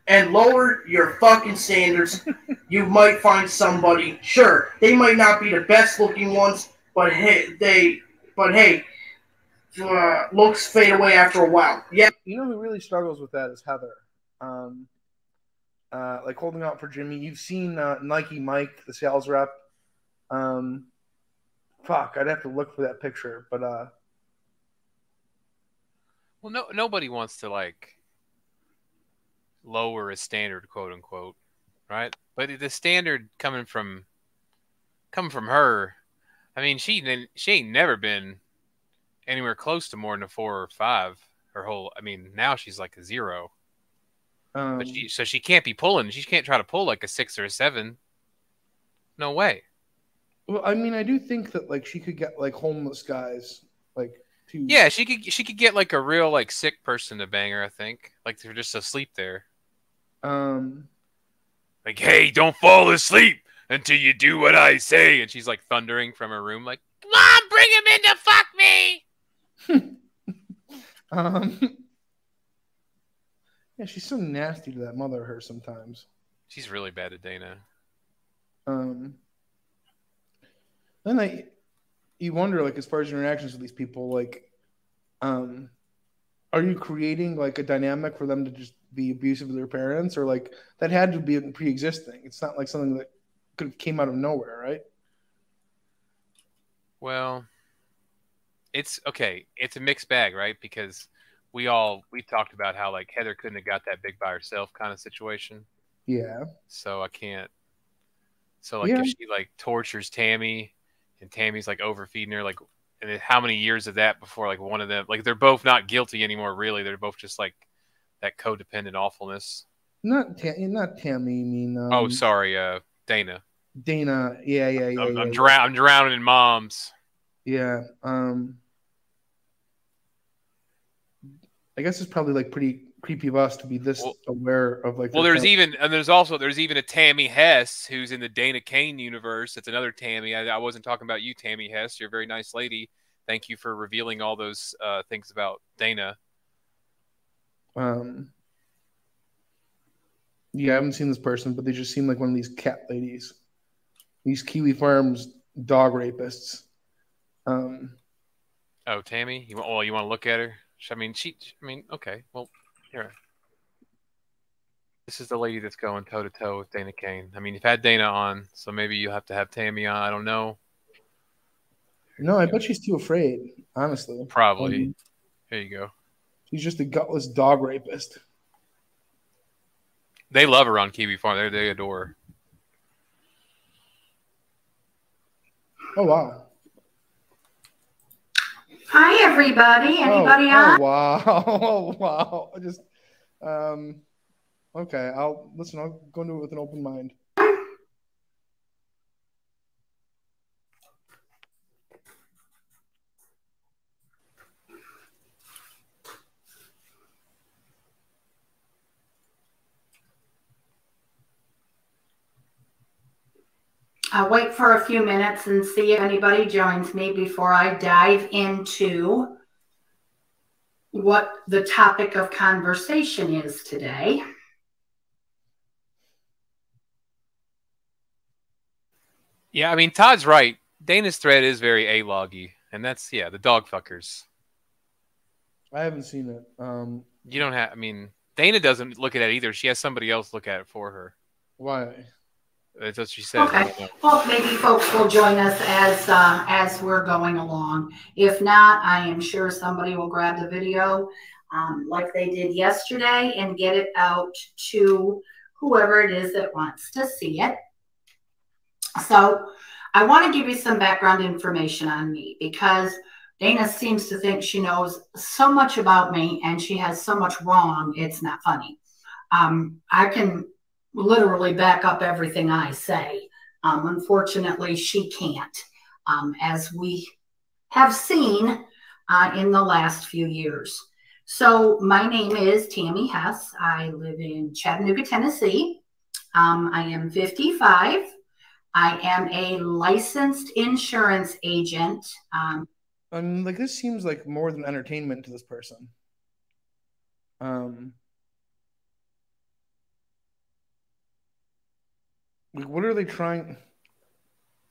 and lower your fucking standards. you might find somebody. Sure, they might not be the best looking ones, but hey, they, but hey, uh, looks fade away after a while. Yeah, You know who really struggles with that is Heather. Um, uh, like holding out for Jimmy. You've seen uh, Nike Mike, the sales rep. Um, fuck, I'd have to look for that picture, but uh, Well, no, nobody wants to like lower a standard, quote unquote, right? But the standard coming from coming from her, I mean, she she ain't never been anywhere close to more than a four or five. Her whole, I mean, now she's like a zero. Um, But she, so she can't be pulling. She can't try to pull like a six or a seven. No way. well, I mean, I do think that like she could get like homeless guys like to Yeah, she could. She could get like a real like sick person to bang her. I think like they're just asleep there. Um, Like, hey, don't fall asleep until you do what I say. And she's like thundering from her room, like, Mom, bring him in to fuck me. [laughs] um, yeah, she's so nasty to that mother of hers sometimes. She's really bad at Dana. Um, then I, you wonder like as far as your interactions with these people, like, um, are you creating like a dynamic for them to just be abusive to their parents, or like that had to be pre-existing? It's not like something that could have came out of nowhere, right? Well, it's okay. It's a mixed bag, right? Because we all we talked about how like Heather couldn't have got that big by herself kind of situation. Yeah. So I can't. So like Yeah. if she like tortures Tammy, and Tammy's like overfeeding her, like, and then how many years of that before like one of them, like they're both not guilty anymore, really. They're both just like that codependent awfulness. Not Ta- not Tammy. You mean? Um, oh, sorry, uh, Dana. Dana. Yeah, yeah, yeah. I'm, yeah, I'm, yeah. drow- I'm drowning in moms. Yeah. Um I guess it's probably like pretty creepy of us to be this Well- aware of like Well, there's child- even and there's also there's even a Tammy Hess who's in the Dana Kane universe. That's another Tammy. I, I wasn't talking about you, Tammy Hess. You're a very nice lady. Thank you for revealing all those uh, things about Dana. um Yeah, I haven't seen this person, but they just seem like one of these cat ladies. These Kiwi Farms dog rapists. Um Oh, Tammy. You want? Oh, you want to look at her? I mean, she. I mean, okay. Well, here. This is the lady that's going toe to toe with Dana Kane. I mean, you've had Dana on, so maybe you have to have Tammy on. I don't know. no, I bet she's too afraid, honestly. Probably. Um, Here you go. she's just a gutless dog rapist. They love her on Kiwi Farm. They they adore her. Oh wow. Hi, everybody. Anybody oh, on? Oh, wow. [laughs] Oh, wow. I just, um, okay. I'll listen. I'll go into it with an open mind. I'll wait for a few minutes and see if anybody joins me before I dive into what the topic of conversation is today. Yeah, I mean Todd's right. Dana's thread is very a loggy, and that's yeah the dog fuckers. I haven't seen it. Um, You don't have. I mean, Dana doesn't look at it either. She has somebody else look at it for her. why? That's what she said. Okay. Well, maybe folks will join us as uh, as we're going along. If not, I am sure somebody will grab the video um, like they did yesterday and get it out to whoever it is that wants to see it. So, I want to give you some background information on me because Dana seems to think she knows so much about me and she has so much wrong, it's not funny. Um, I can literally back up everything I say. Um, unfortunately, she can't, um, as we have seen uh, in the last few years. So, my name is Tammy Hess. I live in Chattanooga, Tennessee. Um, I am 55. I am a licensed insurance agent. Um, like this seems like more than entertainment to this person. Um, like what are they trying?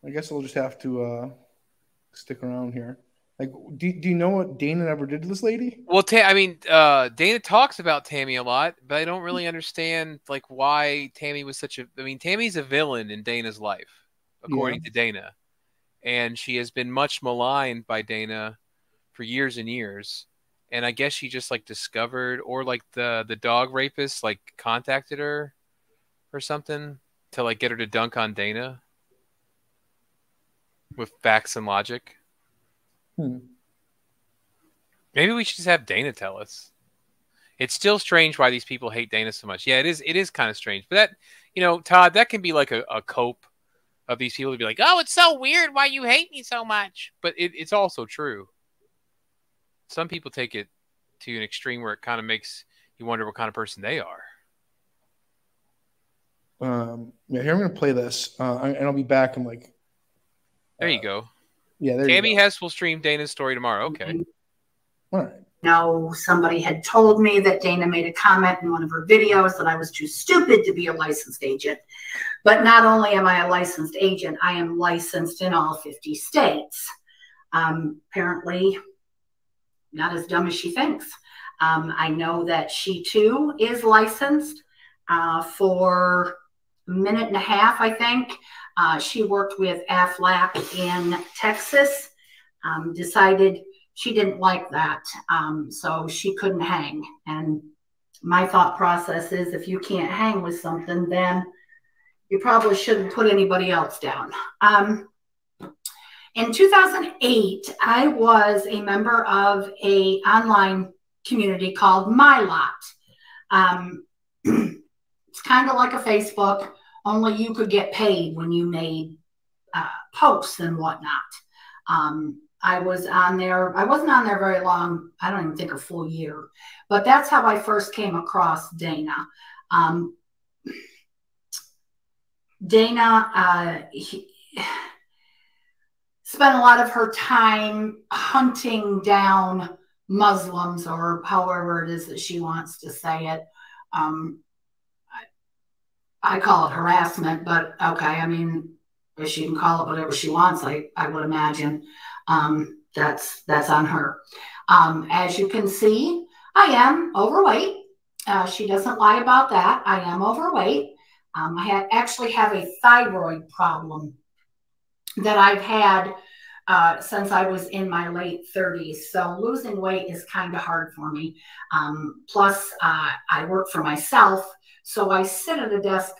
I guess I'll just have to uh stick around here. Like, do, do you know what Dana ever did to this lady? Well, Ta- I mean, uh, Dana talks about Tammy a lot, but I don't really understand like why Tammy was such a. I mean, Tammy's a villain in Dana's life, according to Dana, and she has been much maligned by Dana for years and years. And I guess she just like discovered, or like the the dog rapist like contacted her, or something to like get her to dunk on Dana with facts and logic. Hmm. Maybe we should just have Dana tell us. it's still strange why these people hate Dana so much. Yeah, it is. It is kind of strange, but that you know, Todd, that can be like a, a cope of these people to be like, "Oh, it's so weird why you hate me so much," but it, it's also true. Some people take it to an extreme where it kind of makes you wonder what kind of person they are. Um, yeah, here I'm gonna play this, uh, and I'll be back in like. There you go. Yeah, there Tammy you go. Hess will stream Dana's story tomorrow. Okay. All right. No, somebody had told me that Dana made a comment in one of her videos that I was too stupid to be a licensed agent. But not only am I a licensed agent, I am licensed in all 50 states. Um, apparently, not as dumb as she thinks. Um, I know that she too is licensed uh, for a minute and a half, I think. Uh, she worked with AFLAC in Texas, um, decided she didn't like that. Um, so she couldn't hang. And my thought process is if you can't hang with something, then you probably shouldn't put anybody else down. Um, in 2008, I was a member of a online community called My Lot. [clears throat] It's kind of like a Facebook, only you could get paid when you made uh, posts and whatnot. Um, I was on there. I wasn't on there very long. I don't even think a full year, but that's how I first came across Dana. Um, Dana uh, he, spent a lot of her time hunting down Muslims, or however it is that she wants to say it. Um, I, call it harassment, but okay. I mean, if she can call it whatever she wants, I, I would imagine. Um, that's that's on her. Um, as you can see, I am overweight. Uh, she doesn't lie about that. I am overweight. Um, I had actually have a thyroid problem that I've had uh, since I was in my late 30s. So losing weight is kind of hard for me. Um, plus, uh, I work for myself, so I sit at a desk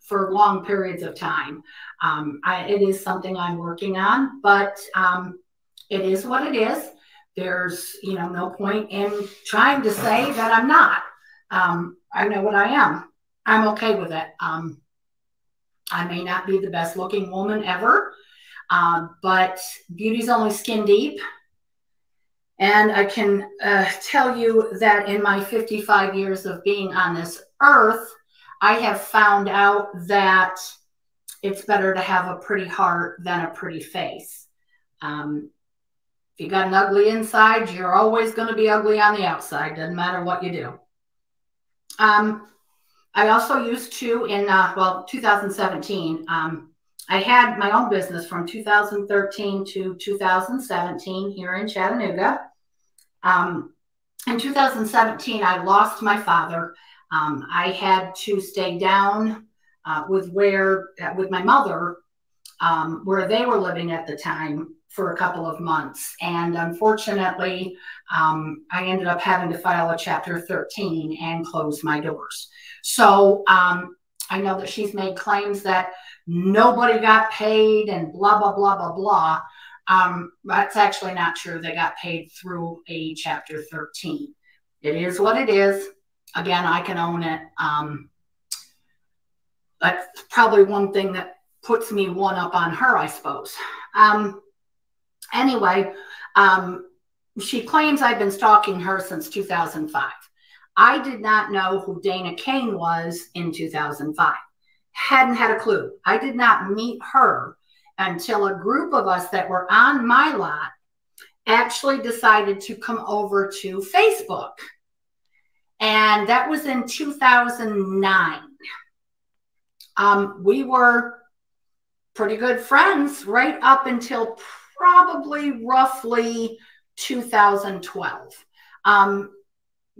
for long periods of time. Um, I, it is something I'm working on, but um, it is what it is. There's, you know, no point in trying to say that I'm not. Um, I know what I am. I'm okay with it. Um, I may not be the best looking woman ever, uh, but beauty's only skin deep. And I can uh, tell you that in my 55 years of being on this earth, I have found out that it's better to have a pretty heart than a pretty face. Um, if you got an ugly inside, you're always going to be ugly on the outside. Doesn't matter what you do. Um, I also used to in uh, well 2017. Um, I had my own business from 2013 to 2017 here in Chattanooga. Um, in 2017, I lost my father. Um, I had to stay down uh, with where uh, with my mother, um, where they were living at the time for a couple of months, and unfortunately, um, I ended up having to file a Chapter 13 and close my doors. So um, I know that she's made claims that nobody got paid and blah blah blah blah blah. Um, that's actually not true. They got paid through a Chapter 13. It is what it is. Again, I can own it. Um, that's probably one thing that puts me one up on her, I suppose. Um, anyway, um, she claims I've been stalking her since 2005. I did not know who Dana Kane was in 2005. Hadn't had a clue. I did not meet her until a group of us that were on my lot actually decided to come over to Facebook. And that was in 2009. Um, we were pretty good friends right up until probably roughly 2012. Um,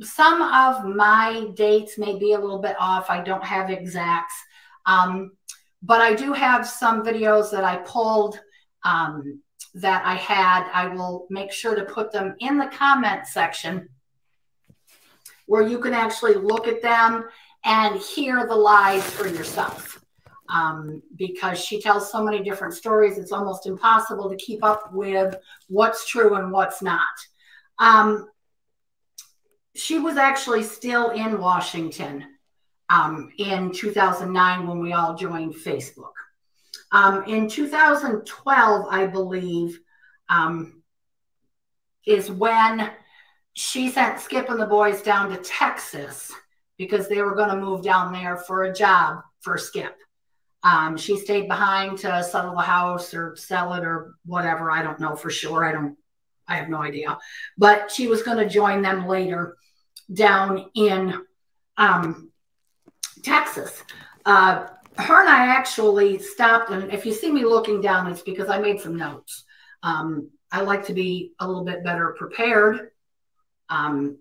some of my dates may be a little bit off. I don't have exacts. Um, but I do have some videos that I pulled um, that I had. I will make sure to put them in the comment section where you can actually look at them and hear the lies for yourself. Um, because she tells so many different stories, it's almost impossible to keep up with what's true and what's not. Um, she was actually still in Washington um, in 2009 when we all joined Facebook. Um, in 2012, I believe, um, is when she sent Skip and the boys down to Texas because they were going to move down there for a job for Skip. Um, she stayed behind to settle the house or sell it or whatever. I don't know for sure. I don't, I have no idea. But she was going to join them later down in um, Texas. Uh, her and I actually stopped, and if you see me looking down, it's because I made some notes. Um, I like to be a little bit better prepared um,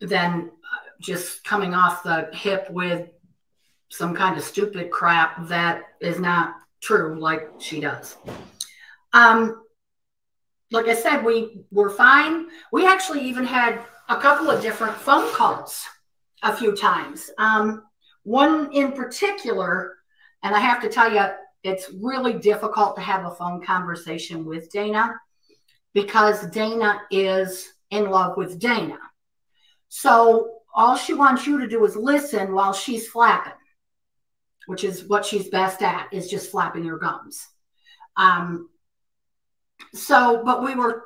than just coming off the hip with some kind of stupid crap that is not true, like she does. Um, like I said, we were fine. We actually even had a couple of different phone calls a few times. Um, one in particular, and I have to tell you, it's really difficult to have a phone conversation with Dana because Dana is in love with Dana. So all she wants you to do is listen while she's flapping, which is what she's best at, is just flapping her gums. Um, so, but we were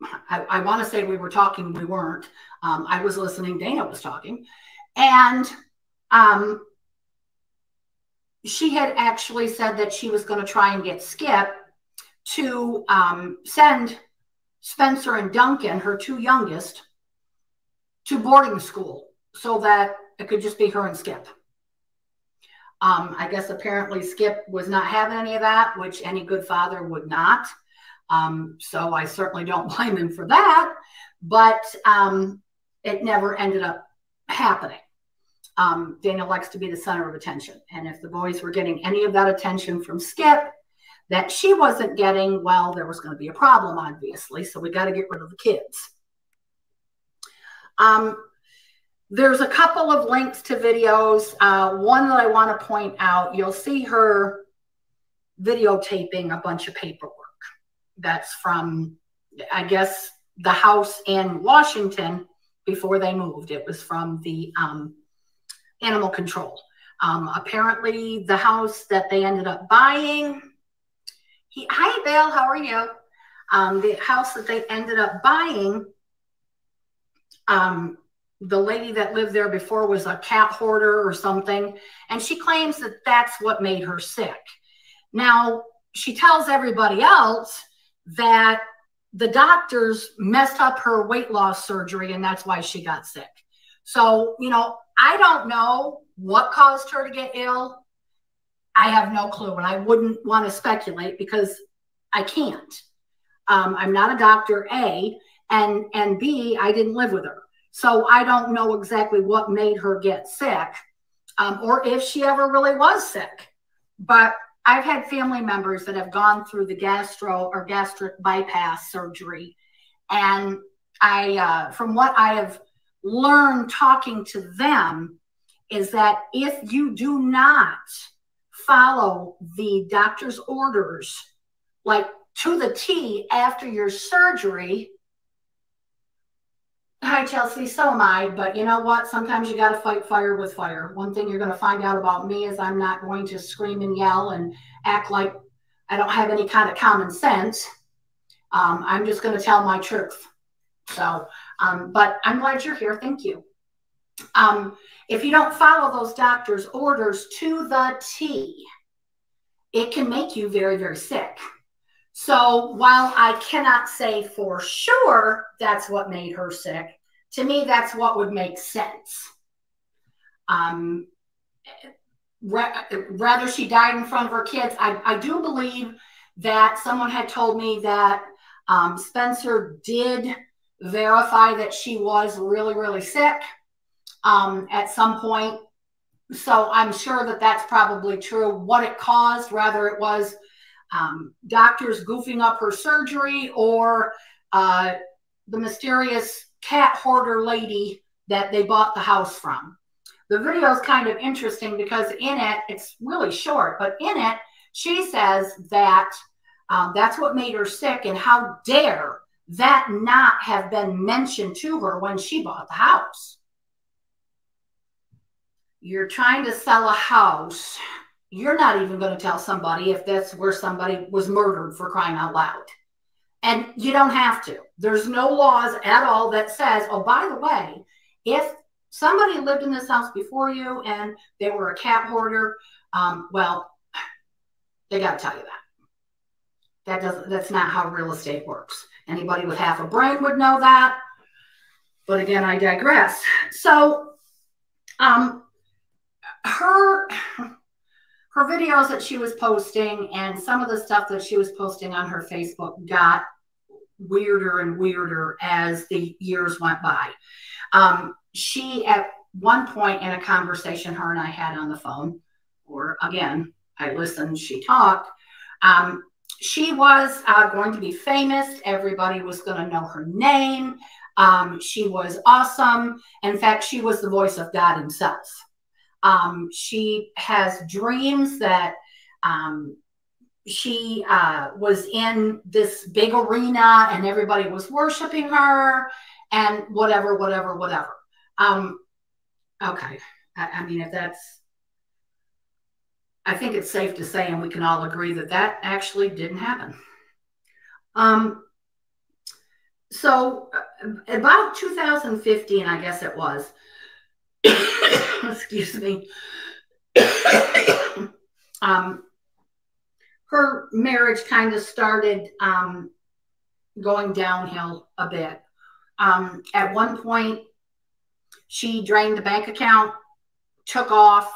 I, I want to say we were talking, we weren't. Um, I was listening, Dana was talking. And um, she had actually said that she was going to try and get Skip to um, send Spencer and Duncan, her two youngest, to boarding school so that it could just be her and Skip. Um, I guess apparently Skip was not having any of that, which any good father would not. Um, so I certainly don't [laughs] blame him for that, but um, it never ended up happening. Um, Dana likes to be the center of attention. And if the boys were getting any of that attention from Skip that she wasn't getting, well, there was going to be a problem, obviously. So we got to get rid of the kids. Um, there's a couple of links to videos. Uh, one that I want to point out, you'll see her videotaping a bunch of paperwork that's from, I guess, the house in Washington before they moved. It was from the um, animal control. Um, apparently, the house that they ended up buying. He, hi, Bill. How are you? Um, the house that they ended up buying. Um, the lady that lived there before was a cat hoarder or something, and she claims that that's what made her sick. Now she tells everybody else that the doctors messed up her weight loss surgery and that's why she got sick. So, you know, I don't know what caused her to get ill. I have no clue. And I wouldn't want to speculate because I can't. Um, I'm not a doctor, A, and and B, I didn't live with her. So I don't know exactly what made her get sick um, or if she ever really was sick. But I've had family members that have gone through the gastro or gastric bypass surgery. And I, uh, from what I have learned talking to them, is that if you do not follow the doctor's orders, like to the T after your surgery, Hi, Chelsea. So am I. But you know what? Sometimes you got to fight fire with fire. One thing you're going to find out about me is I'm not going to scream and yell and act like I don't have any kind of common sense. Um, I'm just going to tell my truth. So, um, but I'm glad you're here. Thank you. Um, if you don't follow those doctor's orders to the T, it can make you very, very sick. So while I cannot say for sure that's what made her sick, to me, that's what would make sense. Um, rather she died in front of her kids. I, I do believe that someone had told me that um, Spencer did verify that she was really, really sick um, at some point. So I'm sure that that's probably true. What it caused, rather it was um, doctors goofing up her surgery or uh, the mysterious cat hoarder lady that they bought the house from. The video is kind of interesting because in it, it's really short, but in it, she says that um, that's what made her sick, and how dare that not have been mentioned to her when she bought the house? You're trying to sell a house. You're not even going to tell somebody if that's where somebody was murdered for crying out loud. And you don't have to. There's no laws at all that says, oh, by the way, if somebody lived in this house before you and they were a cat hoarder, um, well, they got to tell you that. That doesn't. That's not how real estate works. Anybody with half a brain would know that. But again, I digress. So, um, her her videos that she was posting and some of the stuff that she was posting on her Facebook got weirder and weirder as the years went by. Um, she, at one point in a conversation her and I had on the phone, or again, I listened, she talked. Um, she was uh, going to be famous. Everybody was going to know her name. Um, she was awesome. In fact, she was the voice of God Himself. Um, she has dreams that um, she uh, was in this big arena and everybody was worshiping her and whatever, whatever, whatever. Um, okay. I, I mean, if that's, I think it's safe to say, and we can all agree that that actually didn't happen. Um, so, uh, about 2015, I guess it was, excuse me. um, her marriage kind of started um, going downhill a bit. Um, at one point, she drained the bank account, took off,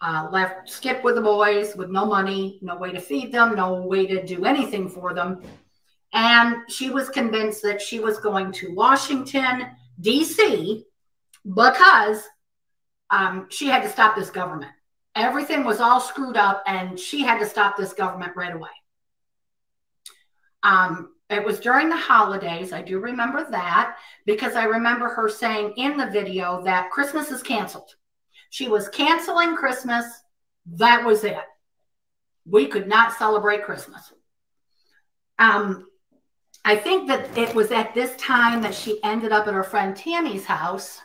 uh, left, skipped with the boys with no money, no way to feed them, no way to do anything for them. And she was convinced that she was going to Washington, D.C., because um, she had to stop this government. Everything was all screwed up, and she had to stop this government right away. Um, it was during the holidays. I do remember that because I remember her saying in the video that Christmas is canceled. She was canceling Christmas. That was it. We could not celebrate Christmas. Um, I think that it was at this time that she ended up at her friend Tammy's house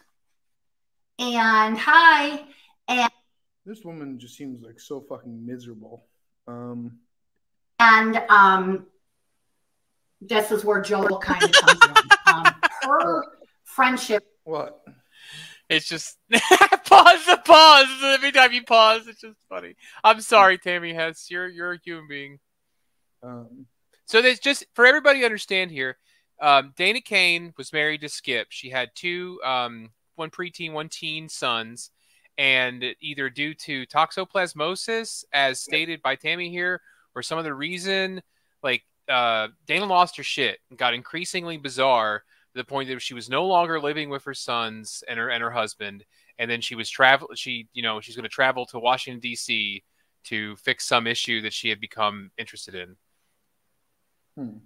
and hi. And this woman just seems like so fucking miserable. Um, and um, this is where Joel kind of comes in. Um, her [laughs] friendship. What? It's just [laughs] pause the pause. Every time you pause, it's just funny. I'm sorry, Tammy Hess. You're you're a human being. Um, so there's just for everybody to understand here. Um, Dana Kane was married to Skip. She had two um, one preteen, one teen sons, and either due to toxoplasmosis, as stated by Tammy here, or some other reason, like uh, Dana lost her shit and got increasingly bizarre to the point that she was no longer living with her sons and her and her husband, and then she was travel. She, you know, she's going to travel to Washington D.C. to fix some issue that she had become interested in. Hmm.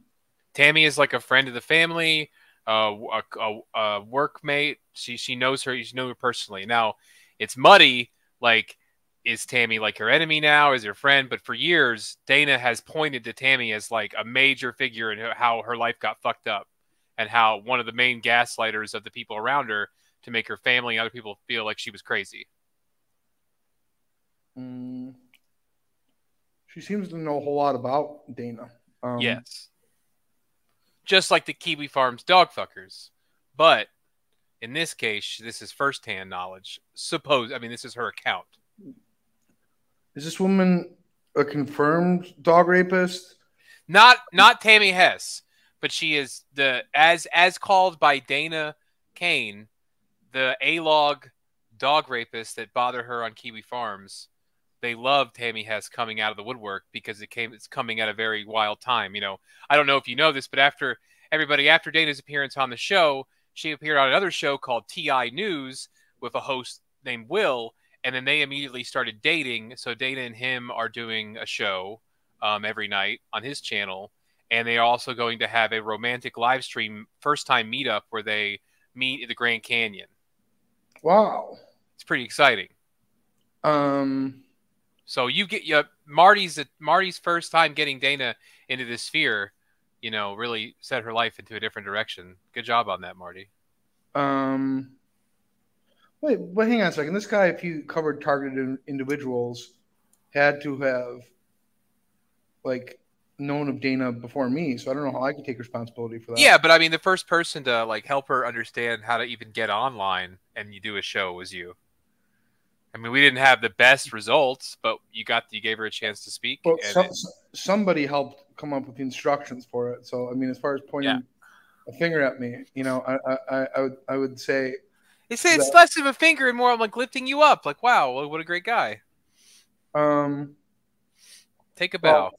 Tammy is like a friend of the family uh, a, a, a workmate. She she knows her. She knows her personally. Now, it's muddy. Like, is Tammy like her enemy now? Is her friend? But for years, Dana has pointed to Tammy as like a major figure in how her life got fucked up, and how one of the main gaslighters of the people around her to make her family and other people feel like she was crazy. Mm. She seems to know a whole lot about Dana. Um, yes just like the Kiwi Farms dog fuckers. But in this case, this is firsthand knowledge. Suppose, I mean, this is her account. Is this woman a confirmed dog rapist? Not, not Tammy Hess, but she is the as as called by Dana Kane, the A log dog rapist that bother her on Kiwi Farms they love Tammy Hess coming out of the woodwork because it came it's coming at a very wild time. You know, I don't know if you know this, but after everybody after Dana's appearance on the show, she appeared on another show called TI News with a host named Will, and then they immediately started dating. So Dana and him are doing a show um, every night on his channel, and they are also going to have a romantic live stream first time meetup where they meet at the Grand Canyon. Wow, it's pretty exciting. Um so you get you Marty's Marty's first time getting Dana into the sphere you know, really set her life into a different direction. Good job on that, Marty. Um, wait, but hang on a second. This guy, if he covered targeted individuals, had to have like known of Dana before me. So I don't know how I can take responsibility for that. Yeah, but I mean, the first person to like help her understand how to even get online and you do a show was you. I mean, we didn't have the best results, but you got you gave her a chance to speak. Well, and some, it- somebody helped come up with the instructions for it. So I mean, as far as pointing a finger at me, you know, I I, I would I would say they say it's less of a finger and more of like lifting you up. Like, wow, what what a great guy. um Take a bow. Well,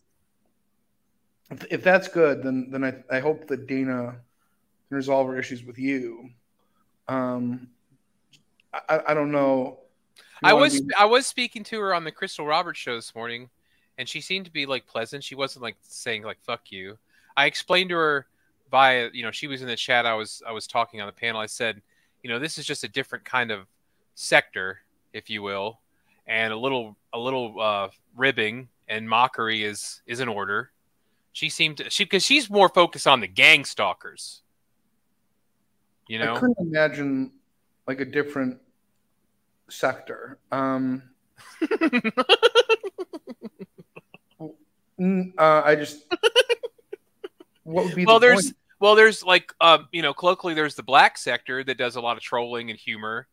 if, if that's good, then then I, I hope that Dana can resolve her issues with you. Um, I, I don't know. I was be- I was speaking to her on the Crystal Roberts show this morning, and she seemed to be like pleasant. She wasn't like saying like "fuck you." I explained to her via you know she was in the chat. I was I was talking on the panel. I said, you know, this is just a different kind of sector, if you will, and a little a little uh, ribbing and mockery is is in order. She seemed to, she because she's more focused on the gang stalkers. You know, I couldn't imagine like a different sector. Um, [laughs] uh, I just what would be well the there's point? well there's like um you know colloquially there's the black sector that does a lot of trolling and humor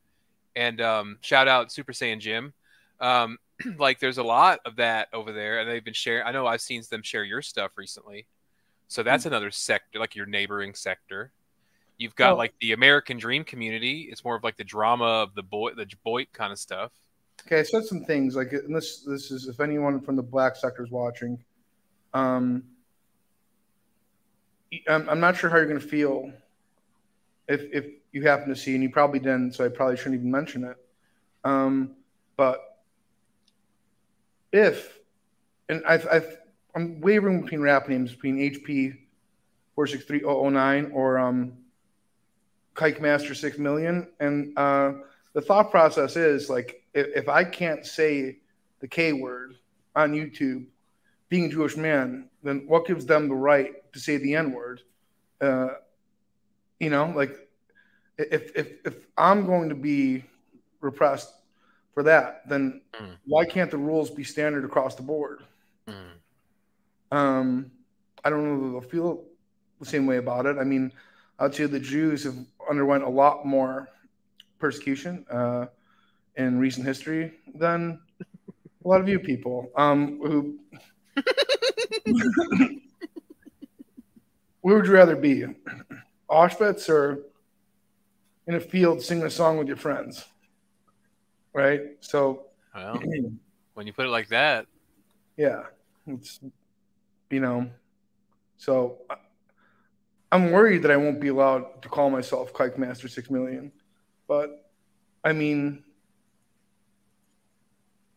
and um shout out super saiyan jim um [clears throat] like there's a lot of that over there and they've been sharing i know i've seen them share your stuff recently so that's Hmm. another sector like your neighboring sector you've got Well- like the american dream community it's more of like the drama of the boy the boy kind of stuff Okay, I said some things like and this. This is if anyone from the black sector is watching. Um, I'm, I'm not sure how you're going to feel if if you happen to see, and you probably didn't, so I probably shouldn't even mention it. Um, but if, and I, I, I'm wavering between rap names between HP four six three zero zero nine or um, Kike Master six million, and uh, the thought process is like if, if I can't say the K word on YouTube, being a Jewish man, then what gives them the right to say the N word? Uh, you know, like if if if I'm going to be repressed for that, then why can't the rules be standard across the board? Um, I don't know that they'll feel the same way about it. I mean, I'd say the Jews have underwent a lot more persecution uh, in recent history than a lot of you people um, who. [laughs] Where would you rather be? Auschwitz or in a field singing a song with your friends? Right? So, well [clears throat] when you put it like that yeah, it's, you know, so I- I'm worried that I won't be allowed to call myself Kike Master 6 million. But I mean,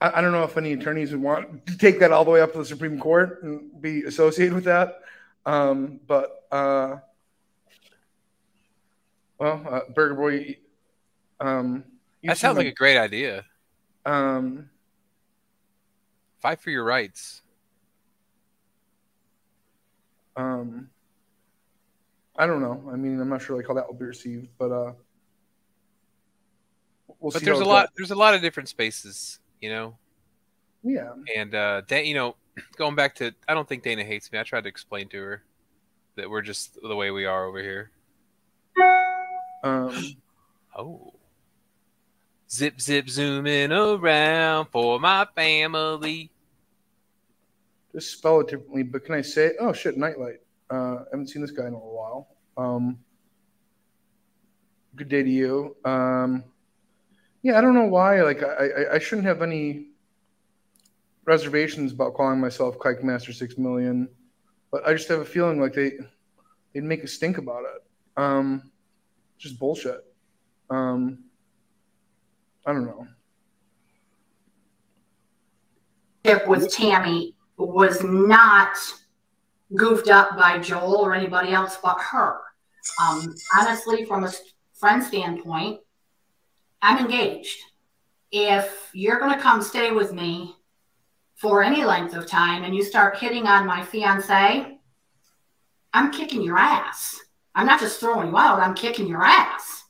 I, I don't know if any attorneys would want to take that all the way up to the Supreme Court and be associated with that. Um, but, uh, well, uh, Burger Boy, um, that sounds like a great idea um, fight for your rights Um, I don't know. I mean, I'm not sure like how that will be received, but uh, we'll but see. there's a lot goes. there's a lot of different spaces you know Yeah. and uh Dan, you know going back to i don't think dana hates me i tried to explain to her that we're just the way we are over here Um, oh zip zip zooming around for my family just spell it differently, but can I say? Oh shit, Nightlight. Uh, I haven't seen this guy in a while. Um, good day to you. Um, yeah, I don't know why. Like, I, I, I shouldn't have any reservations about calling myself Kike Master Six Million, but I just have a feeling like they they'd make a stink about it. Um, just bullshit. Um, I don't know. With Tammy was not goofed up by Joel or anybody else but her. Um, honestly, from a friend standpoint, I'm engaged. If you're going to come stay with me for any length of time and you start hitting on my fiance, I'm kicking your ass. I'm not just throwing you out, I'm kicking your ass.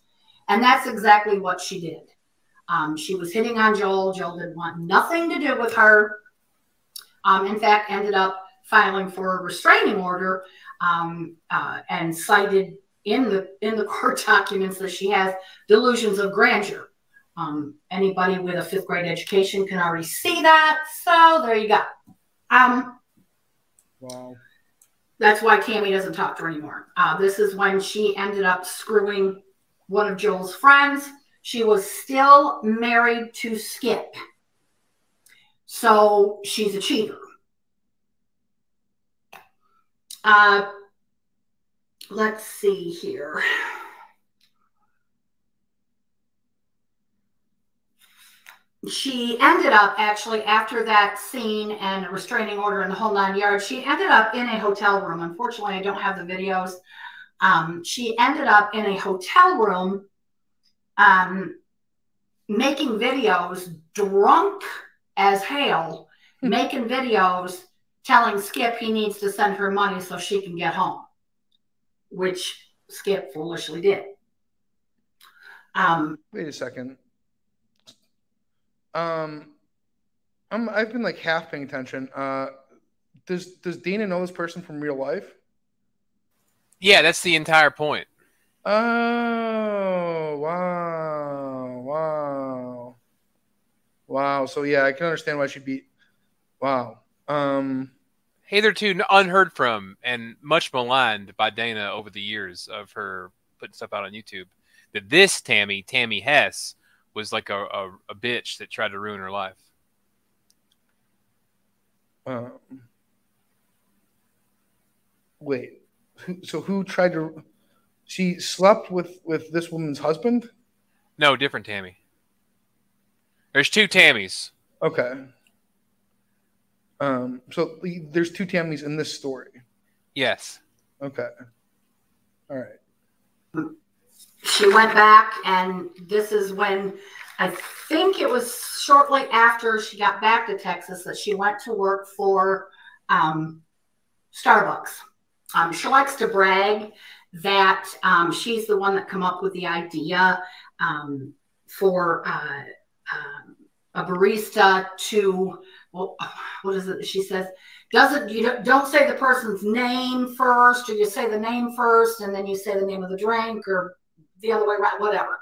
And that's exactly what she did. Um, she was hitting on Joel. Joel didn't want nothing to do with her. Um, in fact, ended up filing for a restraining order um, uh, and cited in the in the [laughs] court documents that she has delusions of grandeur. Um, anybody with a fifth grade education can already see that. So there you go. Um, Wow. that's why Tammy doesn't talk to her anymore. Uh, this is when she ended up screwing one of Joel's friends. She was still married to Skip. So she's a cheater. Uh, let's see here. She ended up actually after that scene and restraining order in the whole nine yards. She ended up in a hotel room. Unfortunately, I don't have the videos. Um, she ended up in a hotel room um, making videos drunk as hell, making videos telling Skip he needs to send her money so she can get home, which Skip foolishly did. Um, Wait a second. Um, I'm I've been like half paying attention. Uh, does does Dana know this person from real life? Yeah, that's the entire point. Oh wow, wow, wow. So yeah, I can understand why she'd be. Wow. Um, Hitherto unheard from and much maligned by Dana over the years of her putting stuff out on YouTube. That this Tammy, Tammy Hess, was like a, a, a bitch that tried to ruin her life. um, wait. So who tried to? She slept with with this woman's husband. No, different Tammy. There's two Tammys. Okay. Um. So there's two Tammys in this story. Yes. Okay. All right. she went back and this is when i think it was shortly after she got back to texas that she went to work for um, starbucks um, she likes to brag that um, she's the one that come up with the idea um, for uh, um, a barista to well, what is it? She says doesn't you don't- don't say the person's name first or you say the name first and then you say the name of the drink or the other way around whatever.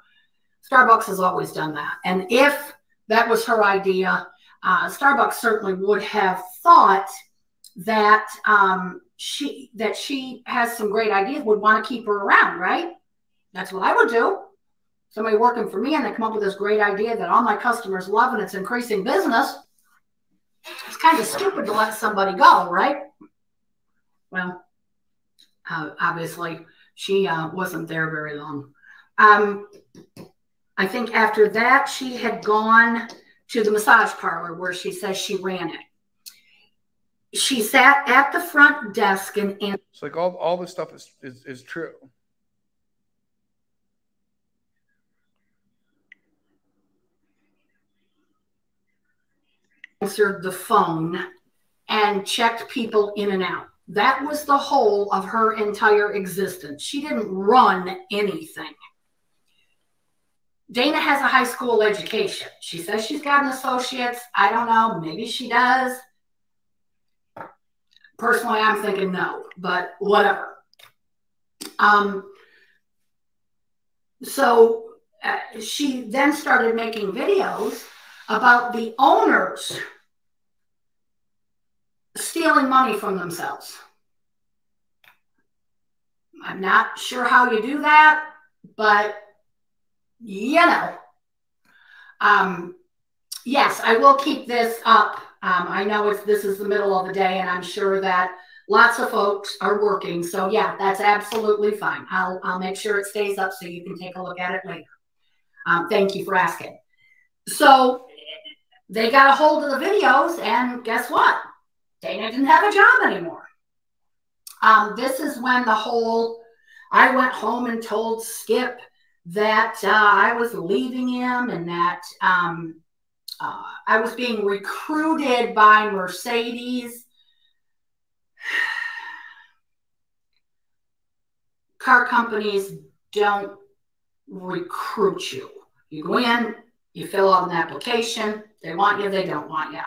Starbucks has always done that. And if that was her idea uh, starbucks certainly would have thought that um, she that she has some great ideas would want to keep her around right? That's what i would do. Somebody working for me and they come up with this great idea that all my customers love and it's increasing business it's kind of stupid to let somebody go, right? Well, uh, obviously, she uh, wasn't there very long. Um, I think after that, she had gone to the massage parlor where she says she ran it. She sat at the front desk and, and So like all all this stuff is is, is true. Answered the phone and checked people in and out. That was the whole of her entire existence. She didn't run anything. Dana has a high school education. She says she's got an associate's. I don't know. Maybe she does. Personally, I'm thinking no, but whatever. Um, so uh, she then started making videos about the owners stealing money from themselves. I'm not sure how you do that, but you know. Um, yes, I will keep this up. Um, I know it's this is the middle of the day, and I'm sure that lots of folks are working. So yeah, that's absolutely fine. I'll I'll make sure it stays up so you can take a look at it later. Um, thank you for asking. So they got a hold of the videos, and guess what? Dana didn't have a job anymore. Um, this is when the whole I went home and told Skip that uh, I was leaving him and that um, uh, I was being recruited by Mercedes. [sighs] car companies don't recruit you. You go in, you fill out an application, they want you, they don't want you.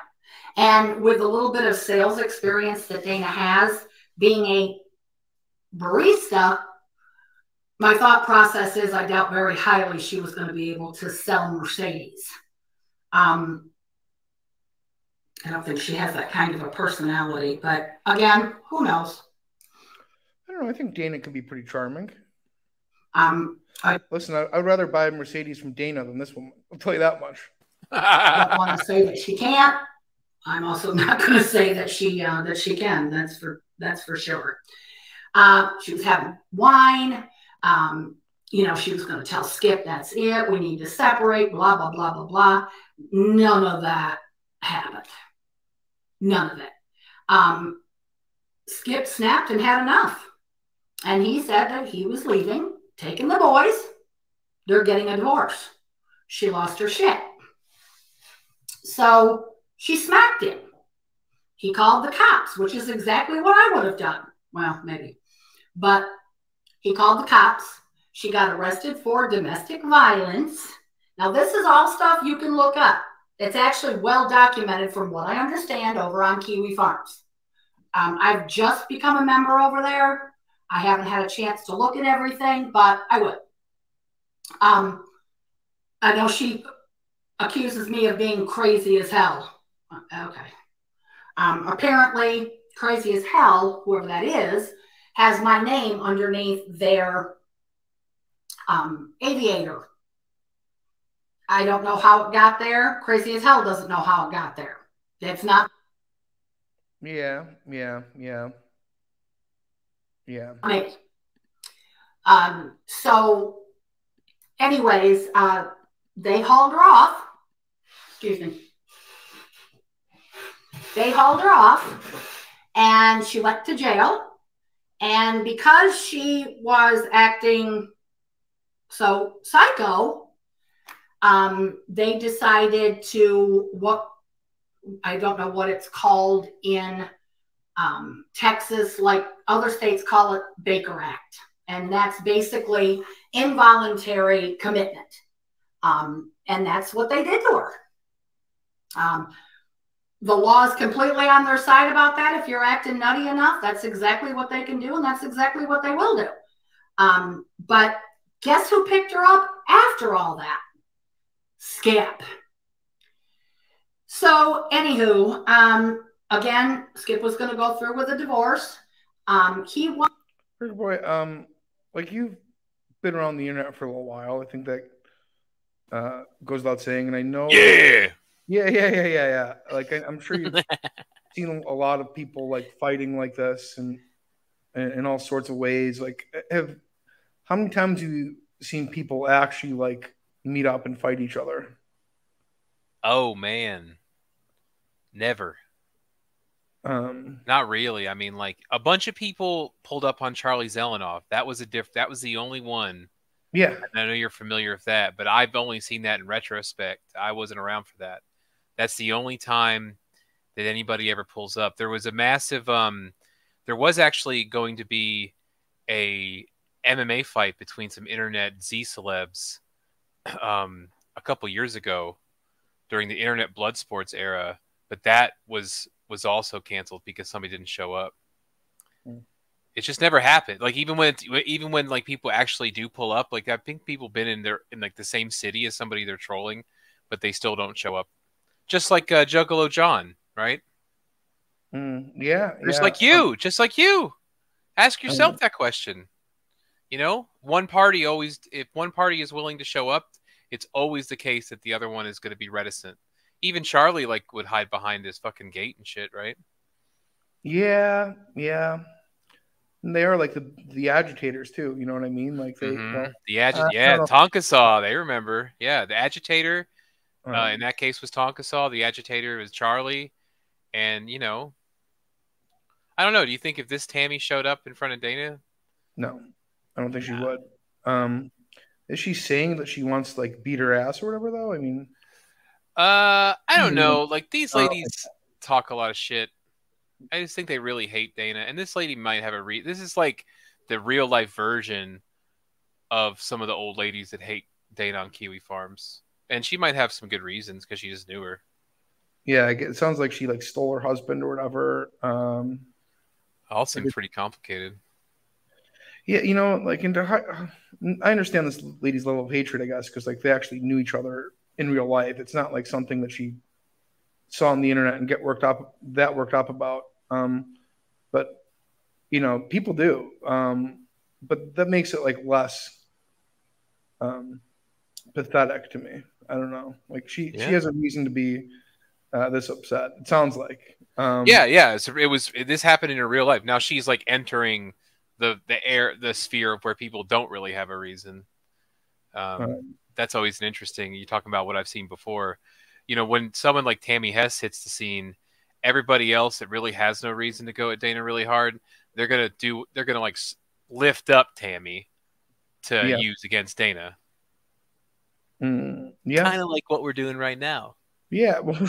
And with a little bit of sales experience that Dana has, being a barista, my thought process is I doubt very highly she was going to be able to sell Mercedes. Um, I don't think she has that kind of a personality, but again, who knows? I don't know. I think Dana can be pretty charming. Um, I Listen, I, I'd rather buy a Mercedes from Dana than this one. I'll tell you that much. [laughs] I don't want to say that she can't. I'm also [laughs] not going to say that she uh, that she can. That's for that's for sure. Uh, she was having wine. Um, you know, she was going to tell Skip, "That's it. We need to separate." Blah blah blah blah blah. None of that happened. None of it. Um, Skip snapped and had enough, and he said that he was leaving, taking the boys. They're getting a divorce. She lost her shit. So she smacked him. He called the cops, which is exactly what I would have done. Well, maybe. But he called the cops. She got arrested for domestic violence. Now, this is all stuff you can look up. It's actually well documented from what I understand over on Kiwi Farms. Um, I've just become a member over there. I haven't had a chance to look at everything, but I would. Um, I know she accuses me of being crazy as hell. Okay. Um, apparently, crazy as hell, whoever that is, has my name underneath their um, aviator. I don't know how it got there. Crazy as hell doesn't know how it got there. It's not Yeah, yeah, yeah, yeah. me. Um, so, anyways, uh, they hauled her off. Excuse me. They hauled her off and she went to jail. And because she was acting so psycho, um, they decided to what I don't know what it's called in um, Texas, like other states call it Baker Act. And that's basically involuntary commitment. Um, and that's what they did to her. Um, the law is completely on their side about that. If you're acting nutty enough, that's exactly what they can do, and that's exactly what they will do. Um, but guess who picked her up after all that? Skip. So, anywho, um, again, Skip was going to go through with a divorce. Um, he was. Pretty boy, um, like you've been around the internet for a little while. I think that uh, goes without saying, and I know. Yeah. Yeah, yeah, yeah, yeah, yeah. Like I, I'm sure you've [laughs] seen a lot of people like fighting like this, and and in all sorts of ways. Like, have how many times have you seen people actually like meet up and fight each other? Oh man. Never. Um, Not really. I mean, like a bunch of people pulled up on Charlie Zelenoff. That was a diff. That was the only one. yeah, And I know you're familiar with that, but I've only seen that in retrospect. I wasn't around for that. That's the only time that anybody ever pulls up. There was a massive. Um, there was actually going to be a MMA fight between some internet Z celebs [clears throat] um, a couple years ago during the internet blood sports era, but that was was also canceled because somebody didn't show up. Hmm. It just never happened. Like even when it's, even when like people actually do pull up, like I think people been in their in like the same city as somebody they're trolling, but they still don't show up. Just like uh, Juggalo John, right? Mm, yeah, Just yeah. like you, just like you. Ask yourself that question. You know, one party always, if one party is willing to show up, it's always the case that the other one is going to be reticent. Even Charlie, like, would hide behind his fucking gate and shit, right? Yeah, yeah. And they are like the the agitators too. You know what I mean? Like they. Mhm. well, The agi- uh, yeah, Tonka saw. They remember. Yeah, the agitator uh, um, in that case was Tonka saw. The agitator was Charlie, and you know, I don't know. Do you think if this Tammy showed up in front of Dana, no, I don't think she would. Um, is she saying that she wants to, like beat her ass or whatever? Though I mean, Uh, I don't Hmm. know. Like these ladies talk a lot of shit. I just think they really hate Dana, and this lady might have a re. This is like the real life version of some of the old ladies that hate Dana on Kiwi Farms, and she might have some good reasons because she just knew her. Yeah, it sounds like she like stole her husband or whatever. Um, All seems pretty complicated. yeah, you know, like into hi- I understand this lady's level of hatred, I guess, because like they actually knew each other in real life. It's not like something that she saw on the internet and get worked up that worked up about. Um, but you know, people do. Um, but that makes it like less um, pathetic to me. I don't know. Like she Yeah. she has a reason to be uh, this upset. It sounds like. Um, yeah, yeah. So it was this happened in her real life. Now she's like entering the the air the sphere of where people don't really have a reason. Um, Right. That's always an interesting. You talking about what I've seen before. You know, when someone like Tammy Hess hits the scene, everybody else that really has no reason to go at Dana really hard, they're gonna do. They're gonna like lift up Tammy to Yeah. use against Dana. Mm, yeah. Kind of like what we're doing right now. Yeah. Well, [laughs]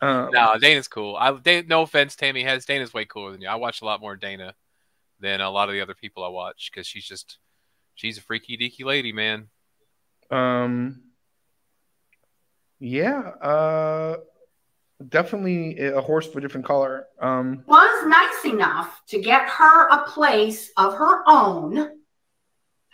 um, No, Dana's cool. I Dana, no offense, Tammy has Dana's way cooler than you. I watch a lot more Dana than a lot of the other people I watch because she's just she's a freaky deaky lady, man. Um. Yeah. Uh. Definitely a horse of a different color. Um. was nice enough to get her a place of her own.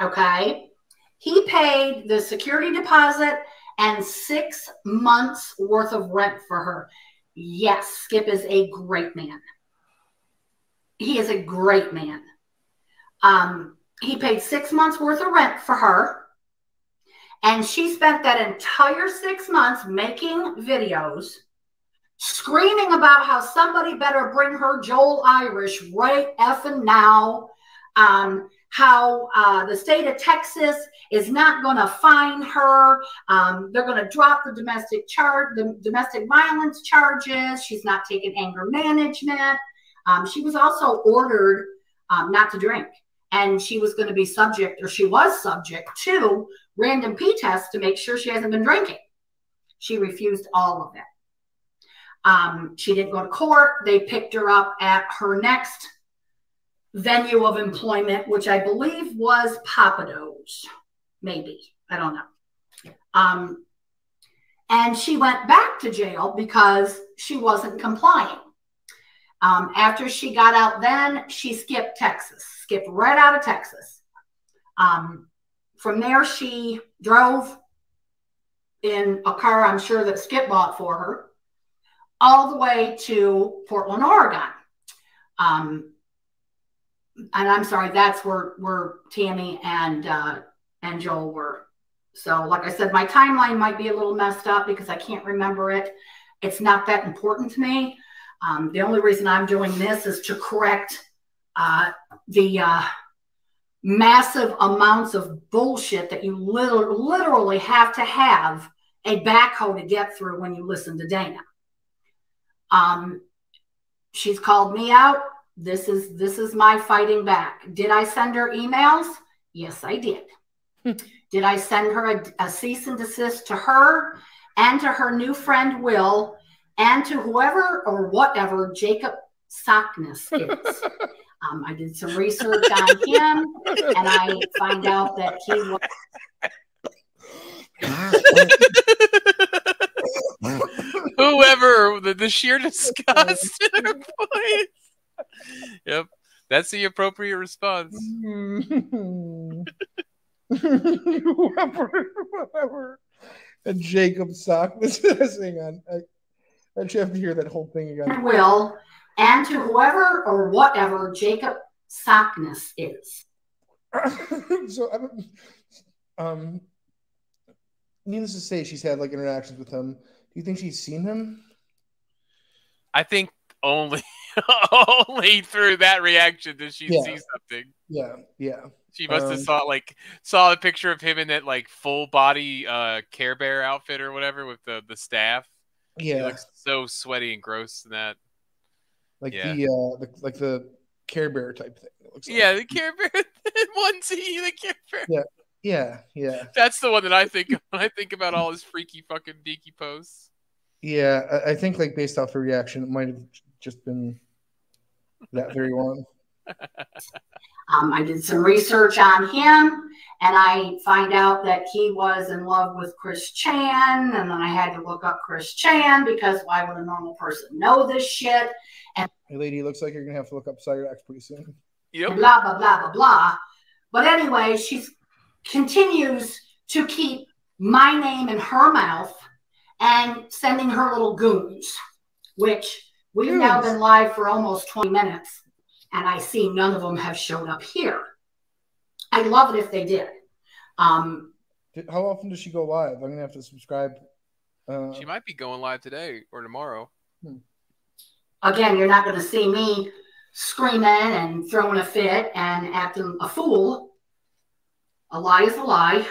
Okay. He paid the security deposit and six months worth of rent for her. Yes, Skip is a great man. He is a great man. Um, he paid six months worth of rent for her. And she spent that entire six months making videos screaming about how somebody better bring her Joel Irish right effing now. Um, how uh, the state of Texas is not going to fine her. Um, they're going to drop the domestic charge, the domestic violence charges. She's not taking anger management. Um, she was also ordered um, not to drink, and she was going to be subject, or she was subject to random P tests to make sure she hasn't been drinking. She refused all of it. Um, she didn't go to court. They picked her up at her next venue of employment, which I believe was Pappadeaux, maybe. I don't know. Um, and she went back to jail because she wasn't complying. Um, after she got out, then she skipped Texas, skipped right out of Texas. Um, from there, she drove in a car I'm sure that Skip bought for her all the way to Portland, Oregon. Um, and I'm sorry, that's where where Tammy and uh, and Joel were. So, like I said, my timeline might be a little messed up because I can't remember it. It's not that important to me. Um, the only reason I'm doing this is to correct uh, the uh, massive amounts of bullshit that you literally, literally have to have a backhoe to get through when you listen to Dana. Um, she's called me out. This is this is my fighting back. Did I send her emails? Yes, I did. did I send her a, a cease and desist to her and to her new friend Will and to whoever or whatever Jacob Sockness is? [laughs] um, I did some research on him and I find out that he was [laughs] Whoever the, the sheer disgust in her voice. Yep, that's the appropriate response. [laughs] whoever, whoever. And Jacob Sock was hang on. I, I actually have to hear that whole thing again. Will and to whoever or whatever Jacob Sockness is. [laughs] so I don't. Um, needless to say, she's had like interactions with him. Do you think she's seen him? I think only [laughs] only through that reaction does she Yeah. see something. Yeah, yeah. She must have Um, saw like saw a picture of him in that like full body uh Care Bear outfit or whatever with the the staff. He Yeah. looks so sweaty and gross in that. Like Yeah. the uh, the, like the Care Bear type thing. It looks like. Yeah, the Care Bear [laughs] onesie, the Care Bear. Yeah, yeah, yeah, That's the one that I think of [laughs] when I think about all his freaky fucking deaky posts. yeah. I, I think like based off the reaction, it might have just been that very one. [laughs] Um, I did some research on him and I find out that he was in love with Chris Chan. And then I had to look up Chris Chan because why would a normal person know this shit? And Hey, lady, looks like you're gonna have to look up Cyrax pretty soon. Yep. blah, blah, blah, blah, blah. But anyway, she continues to keep my name in her mouth and sending her little goons, which we've now been live for almost 20 minutes. And I see none of them have shown up here. I'd love it if they did. Um, How often does she go live? I'm gonna have to subscribe. Uh, She might be going live today or tomorrow. again, you're not going to see me screaming and throwing a fit and acting a fool. A lie is a lie.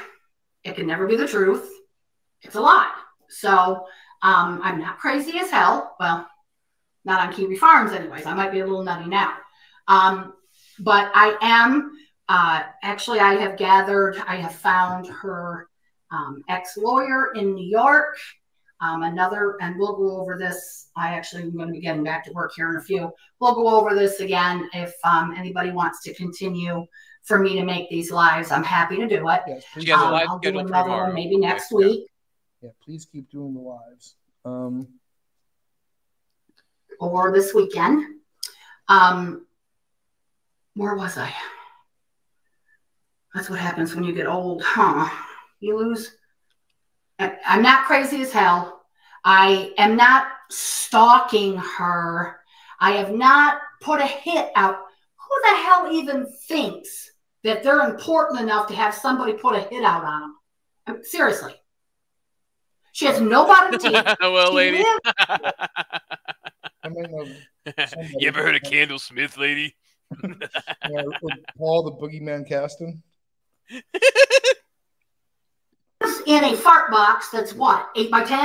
It can never be the truth. It's a lie. So um, I'm not crazy as hell. Well, not on Kiwi Farms, anyways. I might be a little nutty now. Um, but I am uh, actually, I have gathered, I have found her um, ex lawyer in New York um, another, and we'll go over this. I actually am going to be getting back to work here in a few. We'll go over this again if um, anybody wants to continue for me to make these lives. I'm happy to do it. yes, please, She has a Um, live I'll do another one maybe next Okay. week, yeah, please keep doing the lives. Um, or this weekend. Um, where was I? That's what happens when you get old, huh? You lose. I- I'm not crazy as hell. I am not stalking her. I have not put a hit out. Who the hell even thinks that they're important enough to have somebody put a hit out on them? I'm- seriously. She has no bottom teeth. well, She lady. lived- I might know somebody- you ever heard of Candle Smith, Paul the Boogeyman Caston. in a fart box that's what, eight by 10?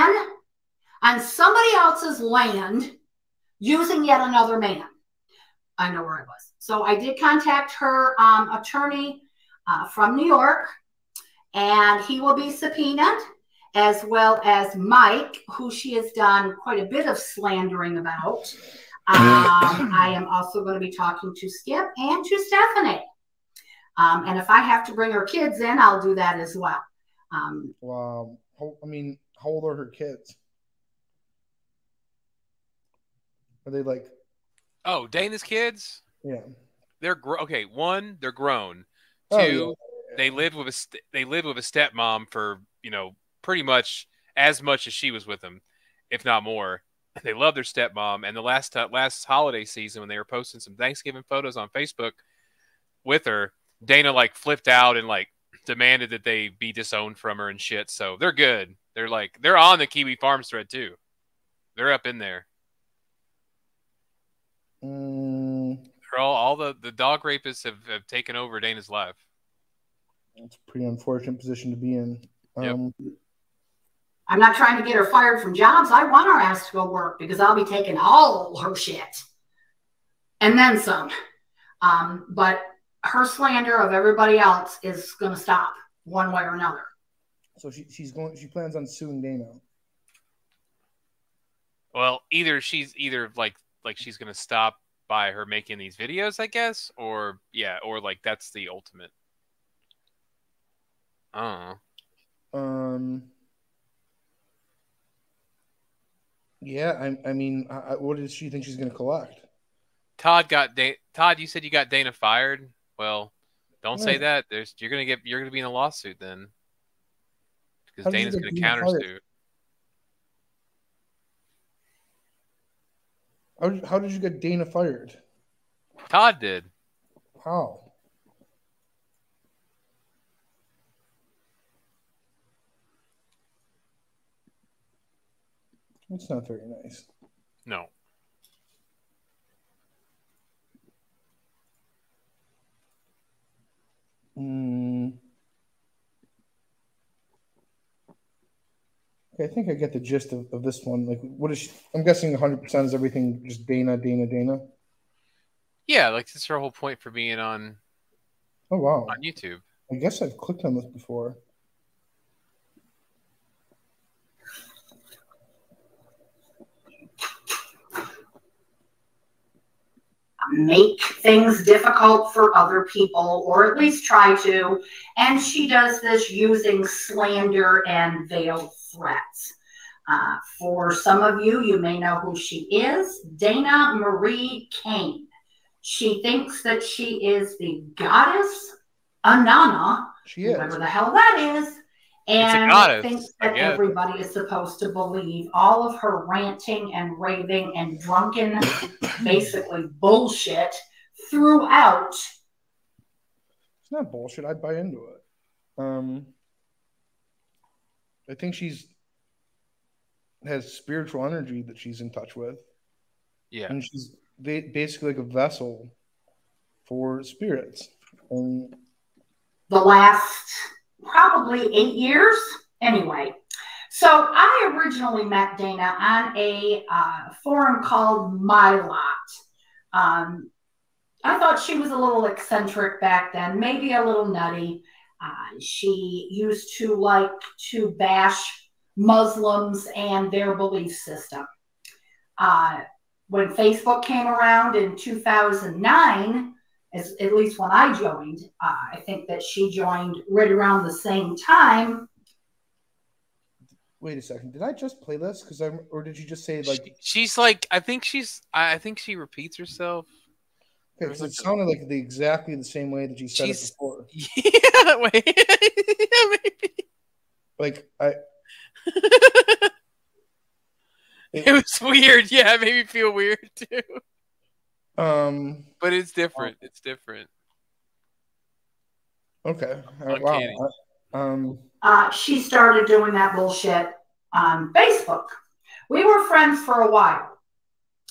On somebody else's land using yet another man. I know where I was. So I did contact her um, attorney uh, from New York, and he will be subpoenaed, as well as Mike, who she has done quite a bit of slandering about. Um, I am also going to be talking to Skip and to Stephanie. Um, and if I have to bring her kids in, I'll do that as well. Um, Wow. I mean, how old are her kids? Are they like? Oh, Dana's kids? Yeah. They're gr- okay. One, they're grown. Oh, Two, yeah. they lived with a st- they lived with a stepmom for you know pretty much as much as she was with them, if not more. They love their stepmom. And the last ti- last holiday season when they were posting some Thanksgiving photos on Facebook with her, Dana like flipped out and like demanded that they be disowned from her and shit. So they're good. They're like they're on the Kiwi Farms thread too. They're up in there. Mm, They're all all the the dog rapists have, have taken over Dana's life. it's a pretty unfortunate position to be in. Yep. I'm not trying to get her fired from jobs. I want her ass to go work because I'll be taking all her shit and then some. Um, but her slander of everybody else is going to stop one way or another. So she, she's going. She plans on suing Dana. Well, either she's either like like she's gonna stop by her making these videos, I guess, or yeah, or like that's the ultimate. Oh, Um. Yeah, I, I mean, I, what does she think she's going to collect? Todd got da- Todd. You said you got Dana fired. Well, don't say that. There's you're gonna get you're gonna be in a lawsuit then, because Dana's gonna Dana fired? How, did- how did you get Dana fired? Todd did. How? That's not very nice. No. Mm. Okay, I think I get the gist of, of this one. Like, what is she? I'm guessing 100% is everything just Dana, Dana, Dana. Yeah, like that's her whole point for being on Oh, wow. on YouTube. I guess I've clicked on this before. Make things difficult for other people, or at least try to. And she does this using slander and veiled threats. Uh, for some of you, you may know who she is Dana Marie Kane. She thinks that she is the goddess Anana, She is. whoever the hell that is, and goddess, thinks that everybody is supposed to believe all of her ranting and raving and drunken, [coughs] basically bullshit throughout. It's not bullshit. I'd buy into it. Um, I think she's has spiritual energy that she's in touch with, Yeah. and she's basically like a vessel for spirits. And the last probably eight years. Anyway, so I originally met Dana on a uh, forum called myLot. Um, I thought she was a little eccentric back then, maybe a little nutty. Uh, she used to like to bash Muslims and their belief system. Uh, when Facebook came around in 2009, as, at least when I joined, uh, I think that she joined right around the same time. wait a second, did I just play this? Because I'm, or did you just say like? She's like, I think she's, I I think she repeats herself. Okay, 'cause it sounded like the exactly the same way that you said She's- it before. [laughs] Yeah, wait. [laughs] yeah, maybe. Like I, [laughs] It was weird. Yeah, it made me feel weird too. um, But it's different. It's different. okay, Uh, wow. Uncanny. Um, Uh, she started doing that bullshit on Facebook. We were friends for a while.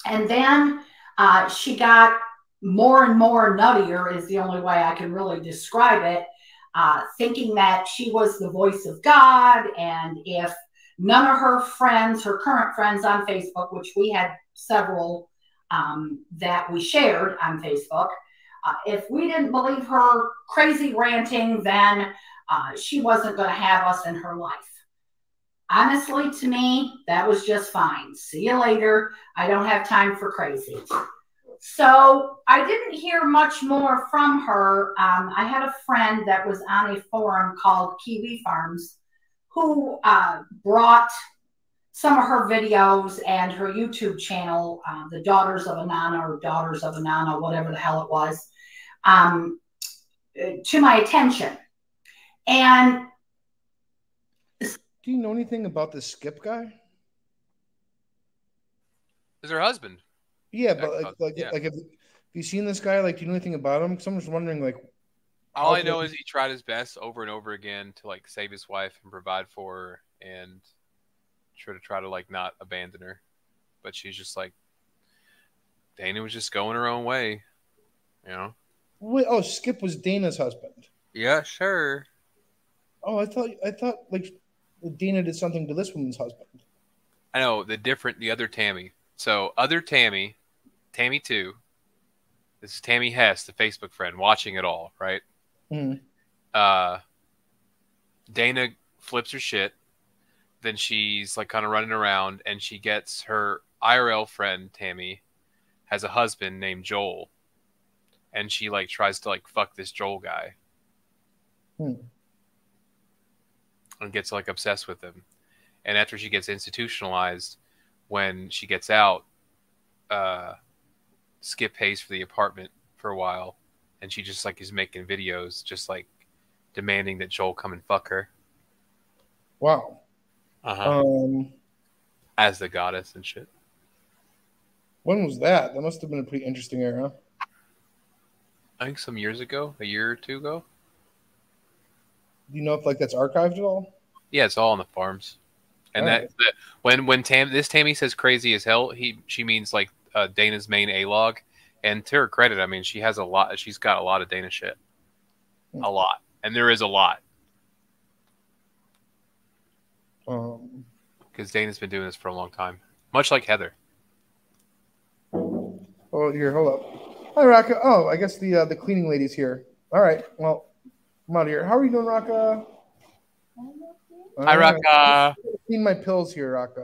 And then uh, she got more and more nuttier, is the only way I can really describe it, uh, thinking that she was the voice of God. And if none of her friends, her current friends on Facebook, which we had several um, that we shared on Facebook, uh, if we didn't believe her crazy ranting, then uh, she wasn't going to have us in her life. Honestly, to me, that was just fine. See you later. I don't have time for crazy. So I didn't hear much more from her. Um, I had a friend that was on a forum called Kiwi Farms who uh, brought some of her videos and her YouTube channel, uh, The Daughters of Anana or Daughters of Anana, whatever the hell it was, um, uh, to my attention. And do you know anything about this Skip guy? Is her husband? Yeah, but like, like, yeah. like, have, have you seen this guy? Like, do you know anything about him? Because I'm just wondering, like, All I know is he tried his best over and over again to like save his wife and provide for her and try to try to like not abandon her. But she's just like Dana was just going her own way. You know? wait, oh, Skip was Dana's husband. Yeah, sure. Oh, I thought, I thought like Dana did something to this woman's husband. I know the different the other Tammy. So other Tammy, Tammy two. This is Tammy Hess, the Facebook friend, watching it all, right? Mhm. Uh Dana flips her shit. Then she's like kind of running around and she gets her IRL friend Tammy has a husband named Joel. And she like tries to like fuck this Joel guy. Hmm. And gets like obsessed with him. And after she gets institutionalized, when she gets out, uh, Skip pays for the apartment for a while, and she just like is making videos, just like demanding that Joel come and fuck her Wow. Uh-huh. Um, as the goddess and shit. when was that? That must have been a pretty interesting era. I think some years ago, a year or two ago. Do you know if like that's archived at all? Yeah, it's all on the farms. And that, that when when Tam this Tammy says crazy as hell, he she means like uh, Dana's main A log. And to her credit, I mean she has a lot. She's got a lot of Dana shit, a lot, and there is a lot Um, because Dana's been doing this for a long time, much like Heather. oh, here, hold up. Hi, Raka. Oh, I guess the uh, the cleaning lady's here. All right. Well, I'm out of here. How are you doing, Raka? Hi, Raka. Clean my pills here, Raka.